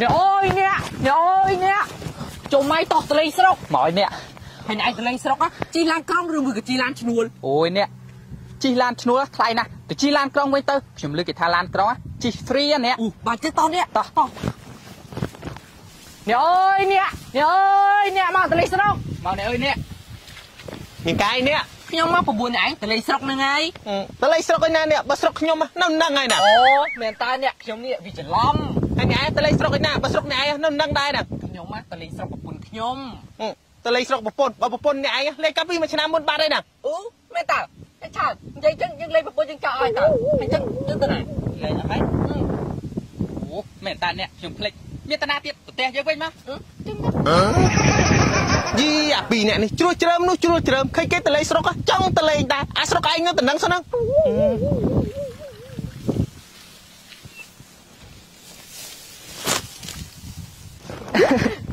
អ្នកអើយអ្នកអ្នកអើយអ្នកចុំម៉ៃតោះតលេងស្រុកមកឲ្យអ្នកហើយអ្នកឯងតលេងស្រុកហ៎ជីឡានក្រុងឬមួយក៏ជីឡានឈ្នួលអូយអ្នកជិះឡានឈ្នួលថ្លៃណាស់ទៅជិះឡានក្រុងវិញទៅខ្ញុំលើកគេថាឡានក្រុងជិះ free ណាអ្នកអូបាទចិត្តតោះអ្នកតោះតោះអ្នកអើយអ្នកអ្នកអើយអ្នកមកតលេងស្រុកមកអ្នកអើយអ្នកមានកាយនេះខ្ញុំមកប្របួនអ្នកឯងតលេងស្រុកហ្នឹងហើយតលេស្រុកឯណានេះបើស្រុកខ្ញុំនៅនឹងហើយណាអូមែនតើអ្នកខ្ញុំនេះវាច្រឡំ ហើយញ៉ែតលេស្រុកឯណាបើស្រុកអ្នកឯងនៅនឹងដែរណាខ្ញុំមកតលេងស្រុកប្រពន្ធខ្ញុំតលេស្រុកប្រពន្ធបើប្រពន្ធអ្នកឯងលេខកាប់ពីមួយឆ្នាំមុនបាត់ហើយណាអូមែនតើតែឆើនិយាយចឹងយើងលេងប្រពន្ធយើងចោលឲ្យតើហើយចឹងទៅទៅណាលេងអត់ហើយអូមែនតាអ្នកខ្ញុំភ្លេចមានតាណាទៀតប្រទេសយើងវិញមកចឹងយីអាពីរអ្នកនេះជ្រួចជ្រើមនោះជ្រួចជ្រើមឃើញគេតលេស្រុកចង់តលេងដែរអាស្រុកឯងនៅតំណឹងសិនហ្នឹង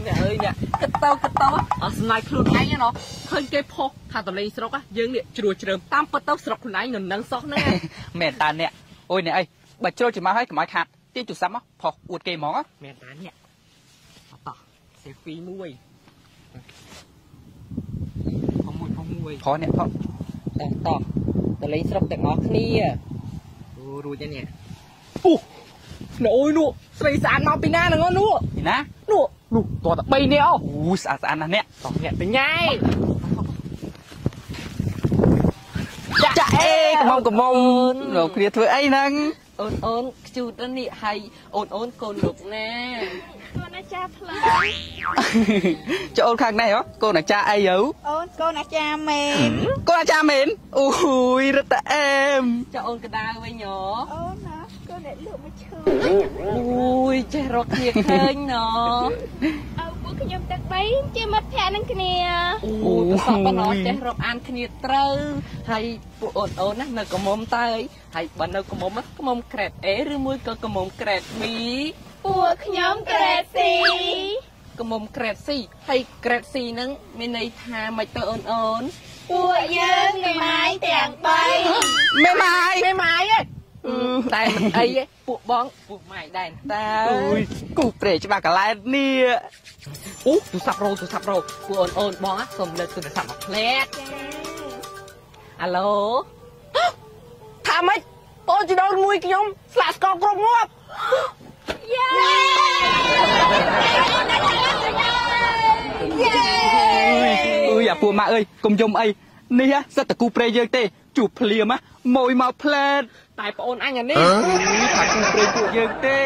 អ្នកអើយអ្នកគិតទៅគិតទៅអស់ស្នាយខ្លួនឯងណោះឃើញគេផុសថាតលេងស្រុកយើងនេះជ្រួជ្រើមតាមពិតទៅស្រុកខ្លួនឯងនៅនឹងសោះហ្នឹងមែនតាអ្នកអូយអ្នកអីបើជ្រុលច្រមកហើយកុំឲ្យខាតទាញទូរស័ព្ទមកផុសអួតគេហ្មងមែនតាអ្នកអត់តោះសេហ្វីមួយផុសមួយផុសមួយផុសអ្នកផុសតោះតោះតលេងស្រុកទាំងអស់គ្នាអូរួចហើយនេះពុះ ណអូយនោះស្រីស្អាតមកពីណាហ្នឹងនោះពីណានោះនោះតោះតែ3នាក់អូអូស្អាតស្អាតណាស់អ្នកតោះអ្នកបញ្ញាយចាក់អេកំងកំងរកគ្នាធ្វើអីហ្នឹងអូនអូនខ្ជូតនេះហើយអូនអូនកូនលោកណាកូនអាចារ្យផ្លូវចូលខាងនេះហ៎កូនអាចារ្យអីទៅអូនកូនអាចារ្យមែនកូនអាចារ្យមែនអូយរត់តែអែមចុះអូនកដៅវិញហ៎អូនណាកូនអ្នកលក់មកឈើ អូយចេះរកគ្នាឃើញណ៎អើពួកខ្ញុំទាំងបីជាមិត្តភក្តិនឹងគ្នាអូយប្រសពបណ្ដោះចេះរកអានគ្នាត្រូវហើយពួកអូនអូនណានៅកំមុំទៅហើយបើនៅកំមុំណាកំមុំក្រេត A ឬមួយក៏កំមុំក្រេត B ពួកខ្ញុំក្រេតស៊ីកំមុំក្រេត C ហើយក្រេត C ហ្នឹងមានន័យថាម៉េចទៅអូនអូនពួកយើងមេម៉ាយទាំងបីមេម៉ាយមេម៉ាយឯង តែមិនអីទេពួកបងពួកម៉ាយដែរតើអូយគូព្រេច្បាស់កឡែតនេះអូទូរស័ព្ទរោទូរស័ព្ទរោពួកអូនអូនបងណាសូមលើកទូរស័ព្ទមកផ្លែតអាឡូថាម៉េចបងជីដូនមួយខ្ញុំស្លាកស្ករគ្រប់ងាប់យេយេអើយអាពួកម៉ាក់អើយកុំយំអីនេះសិតតគូព្រេយើងទេជួបភ្លាមម៉ួយមកផ្លែត តែប្អូនអញអានេះថាគូព្រេពួកយើងទេ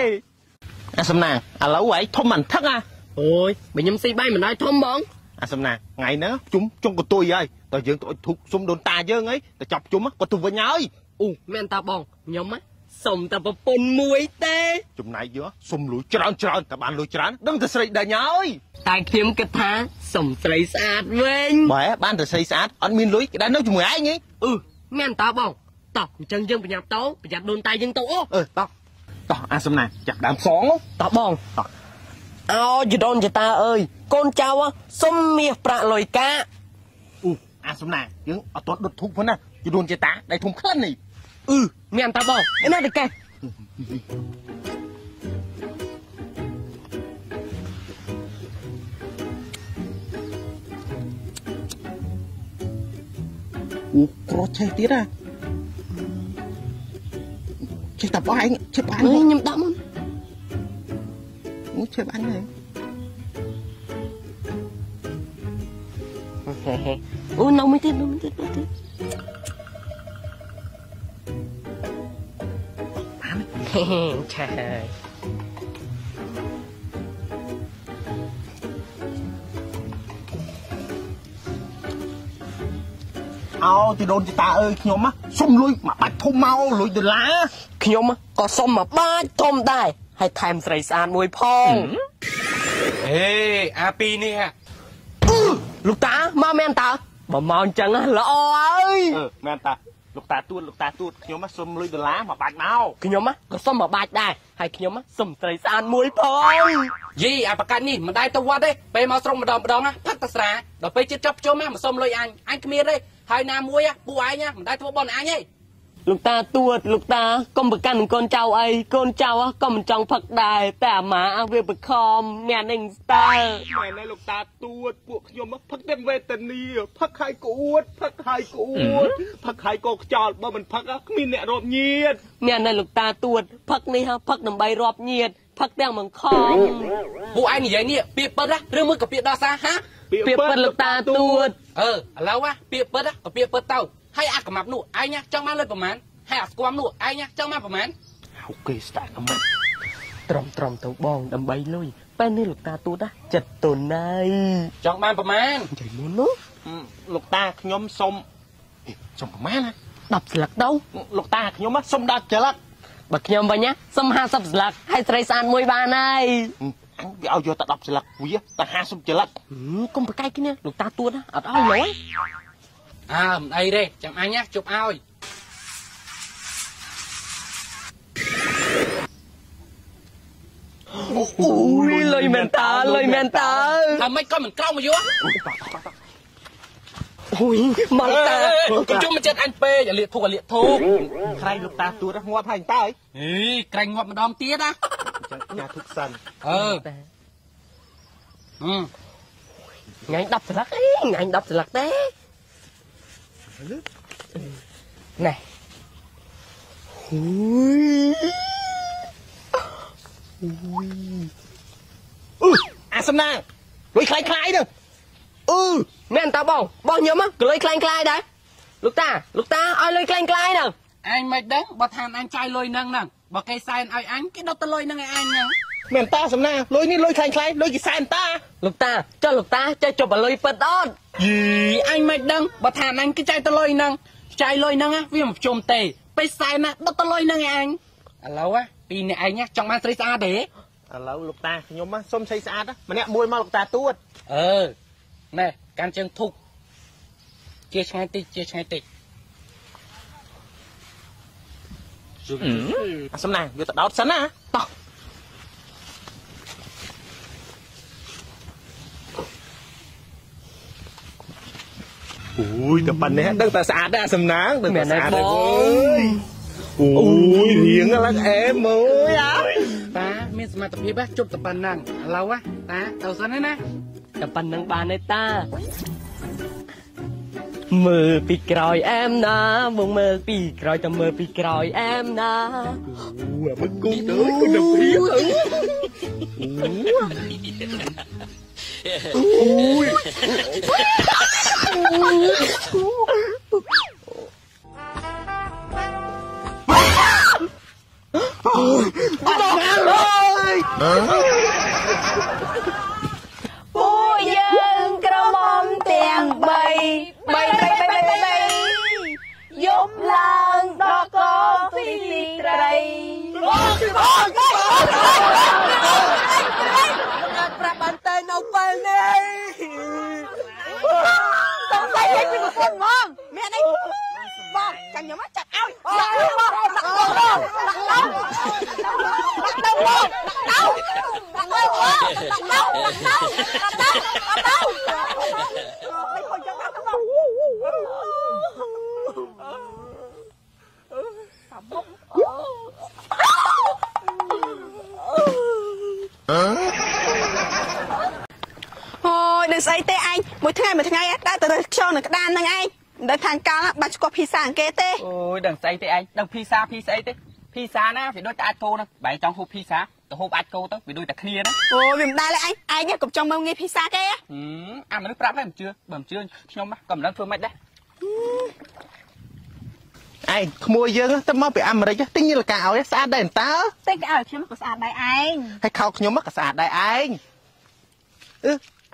អាសំណាងឥឡូវឯងធំមិនថឹកអាអូយបើខ្ញុំស៊ីបាយមិនដែរធំហ្មងអាសំណាងថ្ងៃហ្នឹងជុំចុងកន្ទុយហើយតើយើងទៅអុជធុកសុំដូនតាយើងអីទៅចាប់ជុំក៏ទៅវិញហើយអូមែនតាបងខ្ញុំណាសុំតែប្រពន្ធមួយទេចំណែកយកសុំលុយច្រើនច្រើនតែបានលុយច្រើនដឹងតែស្រីដេញហើយតែខ្ញុំគិតថាសុំស្រីស្អាតវិញបើបានតែស្រីស្អាតអត់មានលុយគេដែរនៅជាមួយឯងហីអឺមែនតាបង តោះអញ្ចឹងយើងប្រញាប់តោប្រយ័ត្នដូនតាយើងទៅអូអឺតោះតោះអាសំណាងចាប់ដើមសងតោះបងតោះអោយដូនចតាអើយកូនចៅសុំមាសប្រាក់លុយកាអ៊ូអាសំណាងយើងអត់ទាន់ដុតធុកផងណាយដូនជាតាដៃធំក្លិននេះអឺមានតាបងឯណាតកែអូក្រឆេះទៀតណា ចេះតែបងឯងចេះបានអើយខ្ញុំដាក់មកអូចេះបានហើយអូនៅមួយទៀតនៅមួយទៀតនៅទៀតហេហេឆា អោទីដូនជាតាអើយខ្ញុំណាសុំលុយមកបាច់ធំមកលុយដុល្លារខ្ញុំក៏សុំមកបាច់ធំដែរហើយថែមស្រីស្អាតមួយផងហេអាពីរនេះអឺលោកតាមកមែនតើបើមកអញ្ចឹងណាល្អហើយអឺមែនតាលោកតាទួតលោកតាទួតខ្ញុំណាសុំលុយដុល្លារមកបាច់មកខ្ញុំក៏សុំមកបាច់ដែរហើយខ្ញុំសុំស្រីស្អាតមួយផងយីអាប្រកាសនេះមិនដែរទៅវត្តទេពេលមកស្រុកម្ដងម្ដងណាផឹកតស្រាដល់ពេលជិតចប់ជុំណាមិនសុំលុយអញអញគ្មានទេ ហើយណាមួយពួកឯងណាមិនដែរធ្វើបន់អញទេលោកតាទួតលោកតាកុំប្រកាន់នឹងកូនចៅអីកូនចៅក៏មិនចង់ផឹកដែរតែអាម៉ាវាបខំអ្នកនឹងស្ទើមែនហើយលោកតាទួតពួកខ្ញុំផឹកតែវេទនាផឹកហើយក្អួតផឹកហើយក្អួតផឹកហើយក៏ខ្យល់បើមិនផឹកគ្មានអ្នករាប់ញាតអ្នកនៅលោកតាទួតផឹកនេះហ่าផឹកដើម្បីរាប់ញាតផឹកទាំងបង្ខំពួកឯងនិយាយនេះពាក្យពិតណាឬមួយក៏ពាក្យដោះសារហា ពាក្យពិតលោកតាទួតអឺឥឡូវណាពាក្យពិតណាក៏ពាក្យពិតទៅហើយអាកម្មាប់នោះឯងណាចង់បានលុយប្រមាណហើយអាស្គមនោះឯងណាចង់បានប្រមាណហៅគេស្ដាក់កម្រិតត្រឹមត្រឹមទៅបងដើម្បីលុយពេលនេះលោកតាទួតណាចិត្តទុនណៃចង់បានប្រមាណចៃមុននោះលោកតាខ្ញុំសុំអេសុំប្រមាណណា10ស្លឹកទៅលោកតាខ្ញុំសុំដល់ចលឹកបើខ្ញុំវិញណាសុំ50ស្លឹកហើយស្រីស្អាតមួយបានហើយអញ វាឲ្យយកតែ10ចលឹកវាតែ50ចលឹកហឹមកុំប្រកែកគ្នាលោកតាទួតណាអត់ឲ្យលុយអើមិនអីទេចាំអញណាជប់ឲ្យអូយលុយមែនតាលុយមែនតាថាម៉េចក៏មិនក្រោមមកយក អូយមកលោកតាកុំជុំមកចិត្តអញពេកអាលៀកធូកអាលៀកធូកក្រៃលោកតាទួតងាប់ហើយតើអីក្រែងងាប់ម្ដងទៀតណាអញ្ចឹងញ៉ាទុកសិនអឺហឹមថ្ងៃ10ស្លឹកអីថ្ងៃ10ស្លឹកទេណែអូយអឺអាសំណាងលុយខ្លាយខ្លាយទៅអឺ មែនតាបងបងខ្ញុំហ៎ក៏លុយខ្លាំងខ្លាយដែរលោកតាលោកតាឲ្យលុយខ្លាំងខ្លាយទៅអញមិនដឹងបើថាអញចាយលុយហ្នឹងហ្នឹងបើគេសែនឲ្យអញគេដុតទៅលុយហ្នឹងឲ្យអញហ្នឹងមែនតាសំណាងលុយនេះលុយខ្លាយខ្លាយលុយគេសែនតាលោកតាចុះលោកតាចេះជប់ឲ្យលុយពិតអត់យីអញមិនដឹងបើថាអញគេចាយទៅលុយហ្នឹងចាយលុយហ្នឹងណាវាមិនប្រជុំទេពេលសែនណាដុតទៅលុយហ្នឹងឲ្យអញឥឡូវណាពីរអ្នកឯងណាចង់បានស្រីស្អាតទេឥឡូវលោកតាខ្ញុំសុំស្អីស្អាតម្នាក់មួយមកលោកតាទួតអឺណែ កាន់ជើងធុកជាឆ្ងាយតិចជាឆ្ងាយតិចអាសំណាងយកទៅដោតសិនណាតោះអូយតែប៉ុណ្ណេះដឹងតែស្អាតដែរអាសំណាងដឹងតែស្អាតដែរអើយអូយរៀងឡើងអែមមើលអើយតាមានសមត្ថភាពណាជប់តែប៉ុណ្ណឹងឥឡូវណាតាទៅសិនណា តែប៉ុណ្្នឹងបានទេតាមើលពីក្រោយអែមណាបងមើលពីក្រោយតែមើលពីក្រោយអែមណាអូអាមិនគូទៅគុណភាពទៅពួក ភាសាអង់គ្លេសទេអូយដឹងស្អីទេឯងដឹងភីសាភីស្អីទេភីសាណាវាដូចតែអាចគោហ្នឹងបែរចង់ហូបភីសាទៅហូបអាចគោទៅវាដូចតែគ្នាហ្នឹងអូយវាមិនដែរឡើយឯងឯងកុំចង់មើលងាយភាសាគេហ៎ហឹមអាមនុស្សប្រាប់ហើយមិនជឿបើមិនជឿខ្ញុំណាក៏មិនដឹងធ្វើម៉េចដែរឯងក្មួយយើងទៅមកពីអាមេរិកទិញលកាឲ្យស្អាតដែរតើតែគេឲ្យខ្ញុំក៏ស្អាតដែរឯងហើយខោខ្ញុំក៏ស្អាតដែរឯងអឺ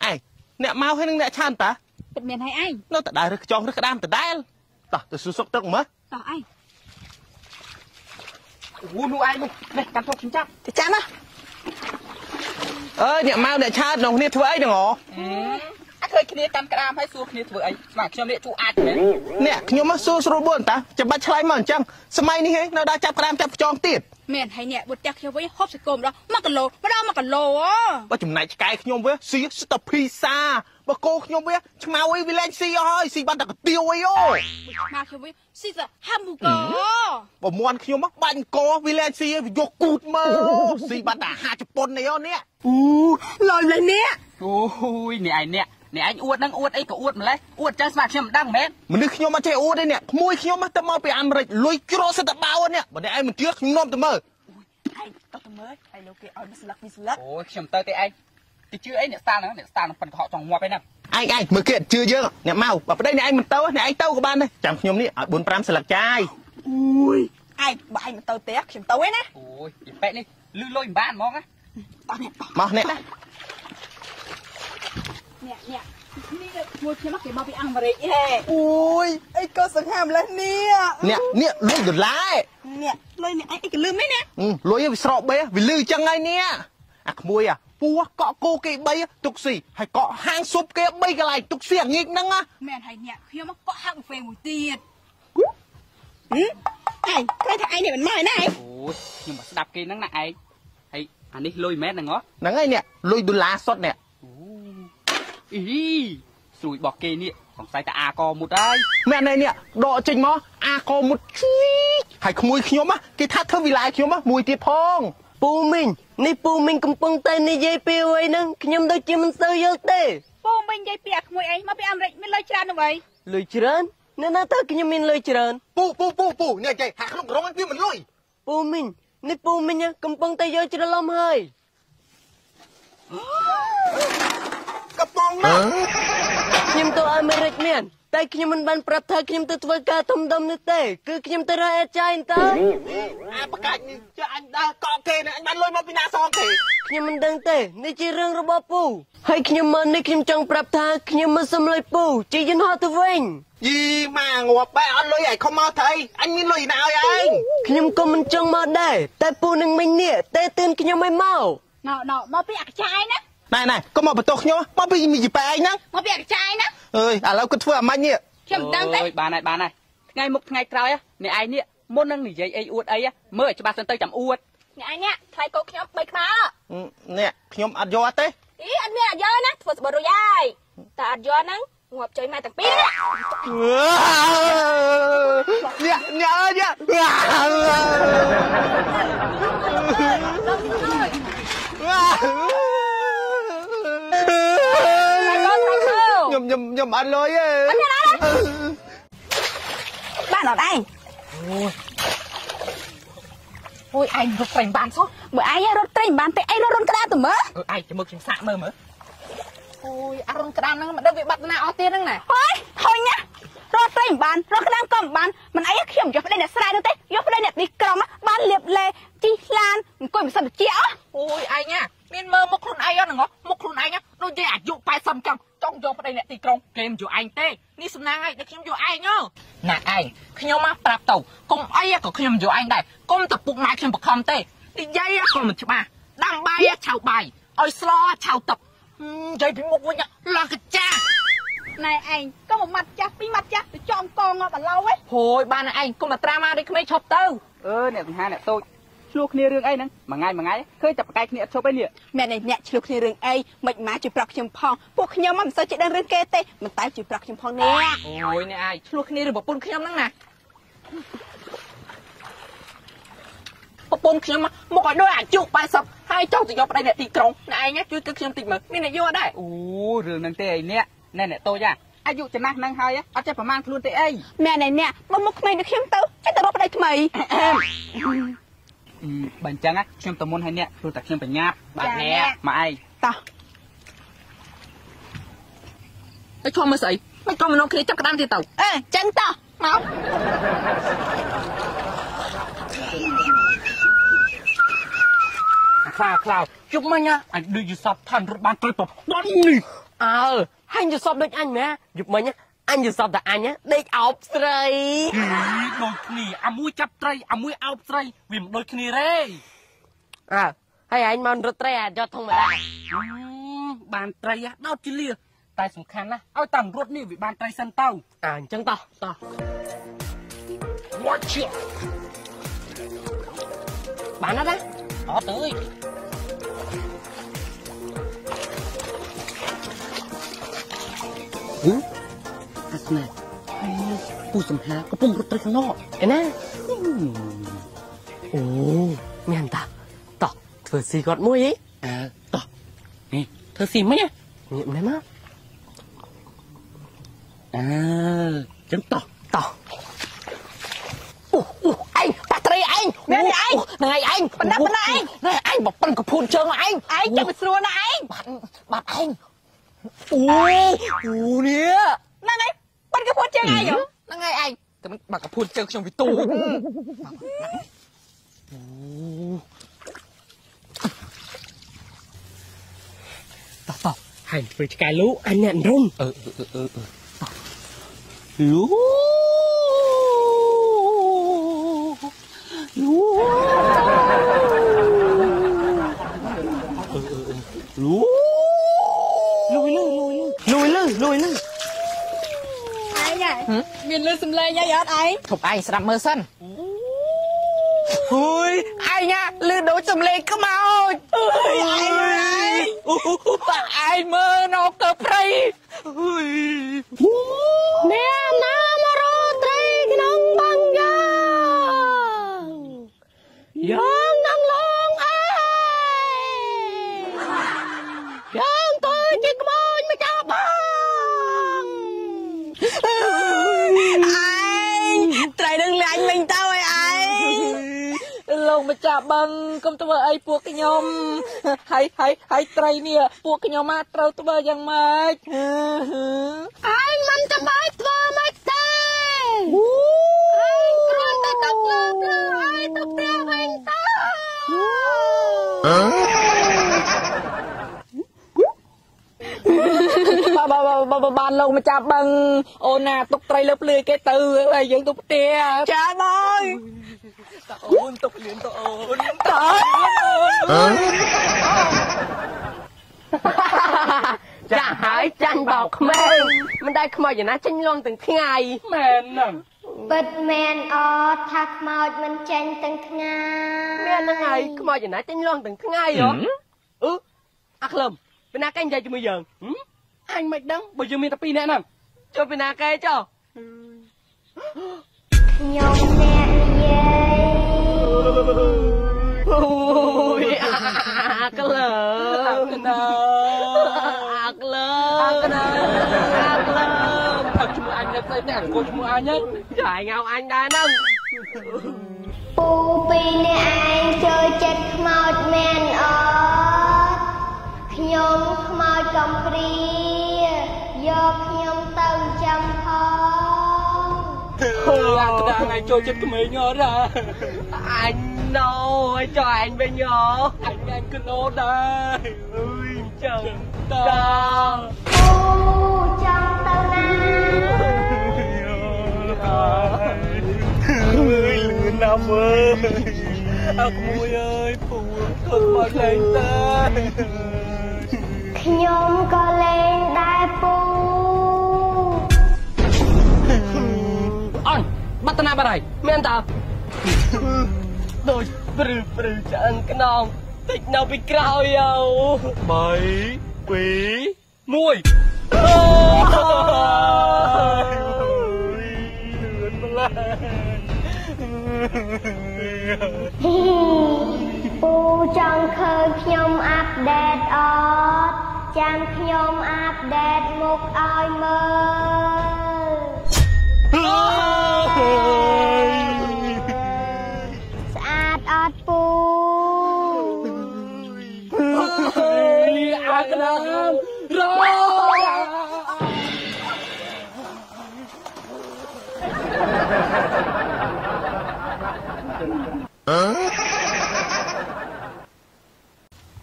ឯងអ្នកមកហើយនឹងអ្នកឆានតាពិតមានឲ្យឯងនៅតែដើររើសខ្ចង់រើសក្តាមដដែល តោះទៅសួរសុកទឹកមើលតោះឯងអូនោះឯងនោះនេះកាន់ទុកខ្ញុំចាប់ទៅចាំណាអើយអ្នកមកអ្នកឆានក្នុងគ្នាធ្វើអីទាំងអអាចឃើញគ្នាកាន់ក្តាមហើយសួរគ្នាធ្វើអីស្មាខ្ញុំនេះជួអាចមែនអ្នកខ្ញុំមកសួរស្រួលបួនតាចាំបាច់ឆ្លើយមកអញ្ចឹងសម័យនេះហេនៅដើរចាប់ក្តាមចាប់ខ្ចង់ទៀតមែនហើយអ្នកបុតតែខ្ញុំវិញហូបសកុំដល់1គីឡូម្ដង1គីឡូអូបើចំណែកឆ្កែខ្ញុំវាស៊ីស្ទភីសា បើគោខ្ញុំវាឆ្មៅអីវាលែងស៊ីអស់ហើយស៊ីបាត់តែកាទៀវអីអូមកខ្ញុំវិញស៊ីសាហាំប៊ូហ្គើបើមន់ខ្ញុំបាញ់កវាលែងស៊ីវាយកគូតមើលស៊ីបាត់តែអាហារជប៉ុននេះអូនេះអូលយលេនេះអូយនេះឯងនេះនេះឯងអួតនឹងអួតអីក៏អួតម្លេះអួតចឹងស្មាតខ្ញុំមិនដឹងមែនមនុស្សខ្ញុំអត់ចេះអួតទេនេះក្មួយខ្ញុំទៅមកពីអាមេរិកលុយជ្រោសិតតបោនេះបើអ្នកឯងមិនជឿខ្ញុំនាំទៅមើលឯងទៅទៅមើលឯលោកគេឲ្យមួយស្លឹកពីរស្លឹកអូយខ្ញុំទៅទេឯង ទៅជឿអីអ្នកស្តាហ្នឹងអ្នកស្តានឹងប៉ិនកុហកចង់ងាប់ឯហ្នឹងឯងឯងមើលគេអត់ជឿយើងអ្នកមកបើប្តីអ្នកឯងមិនទៅអ្នកឯងទៅក៏បានដែរចាំខ្ញុំនេះឲ្យ4 5ស្លឹកចាយអូយឯងបើឯងមិនទៅផ្ទះខ្ញុំទៅឯណាអូយពីប៉ែកនេះលឺលុយមិនបានហ្មងណាតោះនេះតោះមកនេះនេះនេះនេះមួយខ្ញុំមកគេមកពីអាមេរិកហេអូយអីក៏សង្ហាម្លេះនេះនេះនេះលុយដុល្លារនេះលុយនេះឯងអីក៏លឺមែនណាអឺលុយវាស្រកបេវាលឺចឹងហើយនេះអាក្មួយអា ពោះកក់គោគេ3ទុកស៊ីហើយកក់ហាងស៊ុបគេ3កន្លែងទុកស៊ីអាងៀកហ្នឹងណាមែនហើយអ្នកខ្ញុំមកកក់ហាក់ហ្វេមួយទៀតហឹមឯងគ្រាន់តែឯងនេះមិនមកឯណាឯងអូយខ្ញុំមកស្ដាប់គេហ្នឹងណាឯងហើយអានេះលុយមែនហ្នឹងហ៎ហ្នឹងហើយនេះលុយដុល្លារសុទ្ធនេះអ៊ីស្រួយរបស់គេនេះសង្ស័យតែអាកមុតហើយមែនហើយនេះដកចេញមកអាកមុតជួយហើយក្មួយខ្ញុំណាគេថាធ្វើវិឡាយខ្ញុំណាមួយទៀតផងពូមីង នេះពូមីងកំពុងតែនិយាយពីអ្វីហ្នឹងខ្ញុំដូចជាមិនសូវយល់ទេពូមិញនិយាយពីអាក្មួយឯងមកពីអាមេរិកមានលុយច្រើននោះអីលុយច្រើនអ្នកណាទៅខ្ញុំមានលុយច្រើនពូពូពូពូនេះចេះហាក់ក្នុងក្រុងវាមិនលុយពូមីងនេះពូមីងកំពុងតែយកច្រឡំហើយកំប៉ុងណាខ្ញុំទៅអាមេរិកមាន តែខ្ញុំមិនបានប្រាប់ថាខ្ញុំទៅធ្វើការធំដុំនេះទេ គឺខ្ញុំទៅរកអេចាយទៅអាបកាច់នេះចាអញដើរកក់គេនេះអញបានលុយមកពីណាសងគេខ្ញុំមិនដឹងទេនេះជារឿងរបស់ពូហើយខ្ញុំមកនេះខ្ញុំចង់ប្រាប់ថាខ្ញុំមកសុំលុយពូជាយន្តហោះទៅវិញយីម៉ាងាប់បែអត់លុយឲ្យខំមកទៅអញមានលុយណាឲ្យឯងខ្ញុំក៏មិនចង់មកដែរតែពូនឹងមិញនេះតែទឿនខ្ញុំឲ្យមកណោណោមកពីអាកចាយណាណែណែកុំមកបន្ទោសខ្ញុំមកពីមីជីប៉ែឯងហ្នឹងមកពីអាកចាយណា អើយឥឡូវគាត់ធ្វើអាម៉ាញ់នេះខ្ញុំមិនដឹងទេអូយបានហើយបានហើយថ្ងៃមុខថ្ងៃក្រោយនេះឯងនេះមុននឹងនិយាយអីអួតអីមើលឲ្យច្បាស់សិនទៅចាំអួតអ្នកឯងថ្លៃកោខ្ញុំ3ក្បាលនេះខ្ញុំអត់យកអត់ទេអីអត់មានអត់យកណាធ្វើស្បត់រួចហើយតែអត់យកហ្នឹងងាប់ចុយម៉ែទាំងពីរណានេះនេះអើយនេះ ខ្ញុំខ្ញុំខ្ញុំអត់លុយទេបានអត់ឯងអូយឯងរត់ត្រេញបានសោះបើឯងរត់ត្រេញបានទេឯងរត់រុនក្តារទៅមើលអើឯងចាំមើលខ្ញុំសាក់មើលមើលអូយអារុនក្តាមហ្នឹងមិនដឹងវាបាត់ណាអស់ទៀតហ្នឹងណាអើយហុញណារត់ត្រេញបានរត់ក្តារក៏មិនបានមិនអីខ្ញុំយកប្តីអ្នកស្រែនោះទេយកប្តីអ្នកទីក្រុងបានលៀបលេជីឡានអង្គុយមិនសិនជាអ ទីក្រុងគេមិនយកឯងទេនេះសំណាងឯងដែលខ្ញុំយកឯងហ៎ណាឯងខ្ញុំមកប្រាប់ទៅកុំអីក៏ខ្ញុំយកឯងដែរកុំតែពុកម៉ែខ្ញុំបខំទេនិយាយក៏មិនច្បាស់ដាំបាយឆៅបាយឲ្យស្លឆៅទឹកនិយាយពីមុខវិញឡកចាស់ណែឯងក៏មួយម៉ាត់ចាស់ពីរម៉ាត់ចាស់ទៅចងកងងាប់អាឡូវហ៎ហូយបានឯងកុំតែត្រាមកដូចក្មេងឈប់ទៅអឺអ្នកសង្ហាអ្នកតូច ឆ្លោះគ្នារឿងអីហ្នឹងមួយថ្ងៃមួយថ្ងៃឃើញតែប្រកែកគ្នាអត់ឈប់ឯនេះមែនឯអ្នកឆ្លុះគ្នារឿងអីមិនម៉ាជួយប្រាប់ខ្ញុំផងពួកខ្ញុំមិនសូវចេះដឹងរឿងគេទេមិនតែជួយប្រាប់ខ្ញុំផងនេះអូយនេះឯងឆ្លោះគ្នារឿងប្រពន្ធខ្ញុំហ្នឹងណាប្រពន្ធខ្ញុំមកឲ្យដូចអាយុ80ហើយចង់ទៅយកប្តីអ្នកទីក្រុងអ្នកឯងជួយគឺខ្ញុំតិចមើលមានអ្នកយកដែរអូរឿងហ្នឹងទេឯនេះណែអ្នកតូចអាអាយុចំណាស់ហ្នឹងហើយអត់ចេះប្រមាណខ្លួនទេអីមែនឯអ្នកមកមុខក្មេងដូចខ្ញុំទៅចេះតែរកប្តីថ្មី បើអញ្ចឹងខ្ញុំទៅមុនឲ្យអ្នកព្រោះតែខ្ញុំប្រញាប់បាទអ្នកមកឯងតោះហើយឈប់មើលស្អីមិនក៏មនុស្សគ្នាចាប់ក្តាមទៀតទៅអេចឹងតោះមកខ្លាខ្លាជុំមិញអញដូចយសពឋានរត់បានត្រូវប្រពន្ធនេះអើហាញ់យសពដូចអញមែយប់មិញ អញយសពតែអញដេកអោបស្រីដូចគ្នាអាមួយចាប់ត្រីអាមួយអោបស្រីវាមិនដូចគ្នាទេអើហើយអញមករត់ត្រីអាចយកធម្មតាបានត្រីដោតជាលាតែសំខាន់ណាឲ្យតាមរត់នេះវាបានត្រីសិនទៅអើអញ្ចឹងតោះតោះ Watch it បានអត់ណាអត់អើយ អាស្នាពូសំហាកំពុងរត់ទៅខាងនក់ឯណាអូមានតាតោះធ្វើស៊ីគាត់មួយអីអើតោះនេះធ្វើស៊ីមិនងាកណែមកអើចឹងតោះតោះអូអូឯងបាក់ត្រីឯងមែនទេឯងហ្នឹងឯងឯងបណ្ដាបណ្ដាឯងណែឯងបប៉ុនកពូនជើងឯងឯងចាំមិនស្រួលណាឯងបាត់បាត់ឯងអូអូនេះហ្នឹងហើយ ប៉ិនក៏ពួតជាងឯងហ៎ហ្នឹងឯងឯងតែមិនបាក់កពូនជើងខ្ញុំវិទូតោះតោះហើយធ្វើឆ្កែលូអញអ្នករុំអឺអឺអឺអឺលូលូលូលុយលុយលុយលុយលុយលុយឯងហ៎ មានលឺសំឡេងអីអត់ឯងធប់ឯងស្ដាប់មើលសិនហួយឯងណាលឺដូចសំលេងខ្មោចអើយឯងឯងបាក់ឯងមើលនៅកើព្រៃ ហួយ អ្នកណាមករកត្រីក្នុងបឹងយ៉ាងយ៉ាងនឹងឡងឯងយ៉ាងទៅជាក្មួយមកចាប់បងឯងត្រីនឹងលាញ់មិញទៅឲ្យឯង លោកម្ចាស់បឹងកុំធ្វើអីពួកខ្ញុំ ហើយហើយហើយត្រីនេះពួកខ្ញុំមកត្រូវធ្វើយ៉ាងម៉េចឯងមិនចាំបាច់ធ្វើមិនទេឯងគ្រាន់តែទៅលើលើឯងទៅផ្ទះវិញទៅ បាទបាទបាទបានលោកម្ចាស់បឹងអូនណាទុកត្រីលើភ្លឺគេទៅហើយយើងទៅផ្ទះចាបងអូនទុកលឿនទៅអូនតើចាហើយចាញ់បោកក្មេងមិនដែលខ្មោចយ៉ាងណាចាញ់លងទាំងថ្ងៃមែនហ្នឹងពិតមែនអត់ថាខ្មោចមិនចេញទាំងថ្ងៃមានហ្នឹងហើយខ្មោចយ៉ាងណាចាញ់លងទាំងថ្ងៃហ៎អឺអាក្លឹម ពីណាកែនិយាយជាមួយយើងហឹមអញមិនដឹងបើយើងមានតែពីរនាក់ហ្នឹងចូលពីណាកែចុះខ្ញុំអ្នកនិយាយអូយអាក្លឹមអាក្លឹមអាក្លឹមអាក្លឹមអាក្លឹមអត់ឈ្មោះអញទៅស្អីតែអង្គឈ្មោះអញហ្នឹងចាយងៅអញដែរហ្នឹងពូ ឯងចូលចិត្តក្មេងអត់ហ่าអញណូឲ្យចុះអញវិញហ៎អញអញក៏ណូដែរអើយចឹងតើពូចង់ទៅណាអើយលឿនណាស់មើលអើក្មួយអើយពូធ្វើមកលេងតើខ្ញុំក៏លេងដែរពូ ត់តាណាបាត់ហើយមានតើដូចព្រឺព្រឺឆ្អឹងខ្នងតិចនៅពីក្រោយយោ3 2 1មួយលឿនម្ល៉េះពូចង់ឃើញខ្ញុំអាប់ដេតអត់ចាំខ្ញុំអាប់ដេតមុខឲ្យមើល ស្អាតអត់ពូអាក្រាមរ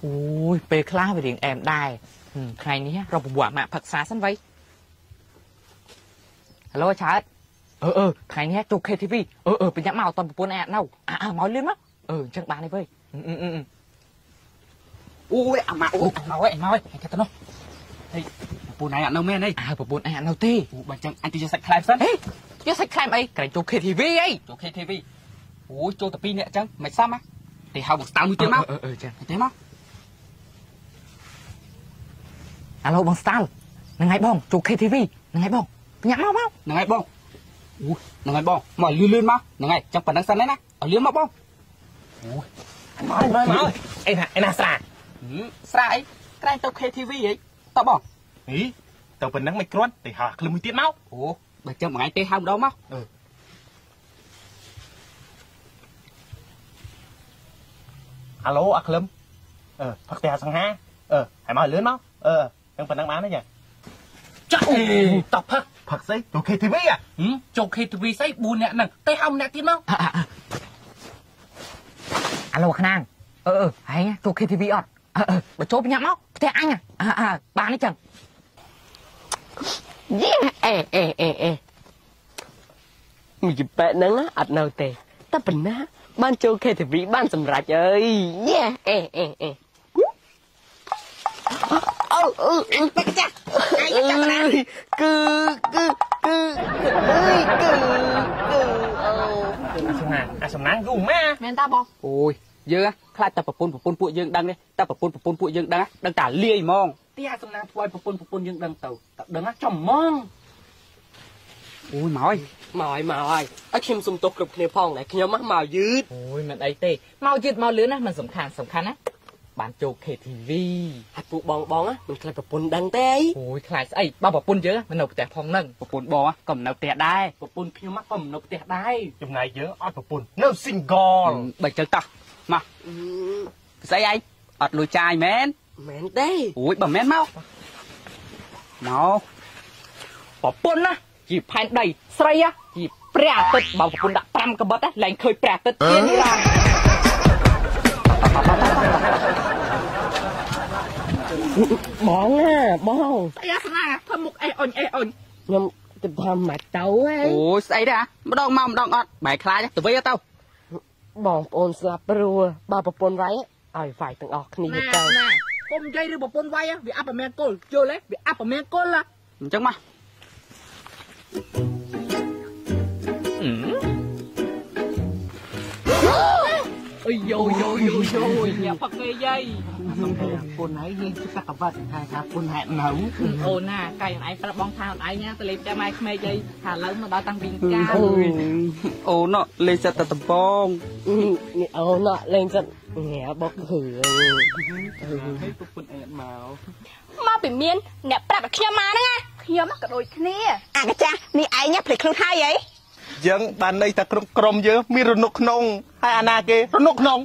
អូយពេលខ្លះវារៀងអែមដែរហឹមថ្ងៃនេះរកពង្វាក់ម៉ាក់ផឹកសាសិនវៃហេឡូឆើត អឺអឺថ្ងៃនេះចូល KTV អឺអឺប្រញាប់មកអត់តប្រពន្ធឯងអត់នៅអើអើមកលឿនមកអឺអញ្ចឹងបានទេវៃអឺអឺអឺអូយអាម៉ាក់អូអូមកវិញមកវិញឲ្យគេទៅនោះពូណៃអត់នៅមែនអីអើប្រពន្ធឯងអត់នៅទេអូបើចឹងអញទៅយកសាច់ខ្លែងសិនហេយកសាច់ខ្លែមអីក្រែងចូល KTV អីចូល KTV អូយចូលតែពីរនាក់ចឹងមិនសមហ៎ទេហៅបងស្តៅមួយទៀតមកអឺអឺចាទេមកអាឡូបងស្តាល់ហ្នឹងហើយបងចូល KTV ហ្នឹងហើយបងញាក់មកមកហ្នឹងហើយបង អូហ្នឹងហើយបងមកលឿនលឿនមកហ្នឹងហើយចាំប៉ុណ្ណឹងសិនណាឲ្យលឿនមកបងមកមកមកអីណាអីណាស្រាស្រាអីក្រែងទៅ KTV ហីតបងហីទៅប៉ុណ្ណឹងមិនគ្រាន់ទៅហៅក្លឹមមួយទៀតមកអូបើចាំមួយថ្ងៃទេហៅម្ដងមកហាឡូអាក្លឹមអឺផឹកតែសង្ហាអឺហើយមកលឿនមកអឺទាំងប៉ុណ្ណឹងបានទេចាចាក់តផឹក ផឹកស្អីទៅ KTV อ่ะចូល KTV ស្អី4នាក់ហ្នឹងទេហៅម្នាក់ទៀតមកអាឡូខ្នាងអឺអឺហើយចូល KTV អត់អឺអឺបើចូលញាក់មកផ្ទះអញអើអើបាននេះចឹងយេអេអេអេអេមួយបែបហ្នឹងណាអត់នៅទេតែប៉ុណ្ណាបានចូល KTV បានសម្រេចអើយយេអេអេអេអូអូអឺ បកចាអាយចាណាគឺគឺគឺអើយគឺគឺអូអាសំណាងអាសំណាងយូរម៉ាមែនតាបងអូយយើងខ្លាចតែប្រពន្ធប្រពន្ធពួកយើងដឹងទេតែប្រពន្ធប្រពន្ធពួកយើងដឹងដឹងតែលាយហ្មងទីអាសំណាងធ្វើឲ្យប្រពន្ធប្រពន្ធយើងដឹងទៅតែដឹងចំហ្មងអូយមកហើយមកហើយមកហើយឲ្យខ្ញុំសុំទោសគ្រប់គ្នាផងដែរខ្ញុំមកយឺតអូយមិនអីទេមកយឺតមកលឿនណាមិនសំខាន់សំខាន់ណា បានចូល KTV ហើយពួកបងបងណាមិនខ្លាចប្រពន្ធដឹងទេអីអូយខ្លាចស្អីបើប្រពន្ធយើងមិននៅផ្ទះផងហ្នឹងប្រពន្ធបងក៏មិននៅផ្ទះដែរប្រពន្ធខ្ញុំមកក៏មិននៅផ្ទះដែរចំណែកយើងអត់ប្រពន្ធនៅ single បើចឹងតោះមកស្អីឯងអត់លុយចាយមែនមែនទេអូយបើមែនមកមកប្រពន្ធណាជាផែនដីស្រីណាជាព្រះអាទិត្យបើប្រពន្ធដាក់5កបិតណាឡើងឃើញព្រះអាទិត្យទៀតនេះឡា បងណាបងស្អីអាសនាធ្វើមុខអេះអុញអេះអុញខ្ញុំទៅធ្វើមកទៅហ៎អូយស្អីដែរម្ដងមកម្ដងអត់បែរខ្លាចទៅវិញទៅបងប្អូនស្លាប់ព្រោះបើប្រពន្ធវាយឲ្យវាយទាំងអស់គ្នាណាទៅណាកុំនិយាយឬប្រពន្ធវាយវាអពមង្គលយល់ទេវាអពមង្គលអញ្ចឹងមកអីយោយោយោយោញ៉ាំផឹកគេយាយ ពុនហើយយើងទៅកាកវត្តថាថាពុនហែនៅអូនណាកាយឯងប្រាប់បងថាអូនឯងណាទៅលេបចាំឯក្មេកយាយថាឥឡូវមកដល់តាំងពីកាលអូណលេងសិតតែដំបងនេះអូនអត់លេងសិនញ៉ាបុកគ្រឿងឲ្យប្រពន្ធអែតមកមកពីមានអ្នកប្រាប់ឲ្យខ្ញុំមកហ្នឹងណាខ្ញុំក៏ដូចគ្នាអាកាចាស់នេះឯងញ៉ាភ្លេចខ្លួនហើយអីយើងបានន័យតែក្រុមក្រុមយើងមានរនុកក្នុងហើយអាណាគេរនុកក្នុង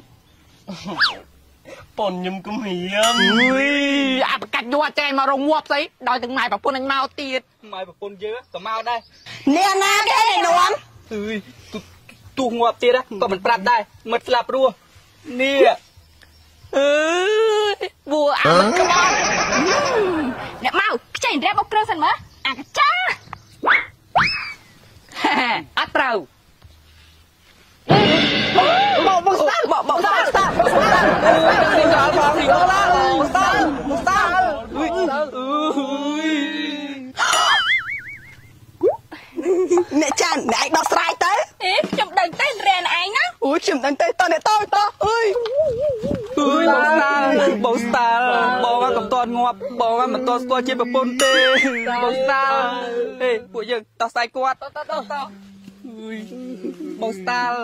ប៉ុនខ្ញុំគំហៀមអុយអាប្រកាច់យកចែងមករងងាប់ស្អីដោយទាំងម៉ែប្រពន្ធអញមកទៀតម៉ែប្រពន្ធយើងក៏មកដែរនេះណាគេនេះនំអើយទូងាប់ទៀតក៏មិនប្រាប់ដែរមិត្តស្លាប់រស់នេះអើយបួអាមិនក្បត់អ្នកមកខ្ចីរ៉ែបបុកគ្រឿងសិនមើលអាកាចាស់អត់ត្រូវ បបស្តាប់បបស្តាប់ស្តាប់ស្តាប់នេះដល់ផងនេះដល់ឡាស្តាល់ស្តាល់អើយអើយអ្នកចាន់អ្នកឯងដោះស្រាយទៅអេខ្ញុំដឹងតែរ៉ែនឯងណាអូខ្ញុំដឹងតែតអ្នកតតអើយអើយបងស្តាល់បងស្តាល់បងកំតន់ងាប់បងមិនតន់ស្គាល់ជាប្រពន្ធទេបងស្តាល់ហេពួកយើងតោះស្ដាយគាត់តោះតោះតោះអើយ បងស្តាល់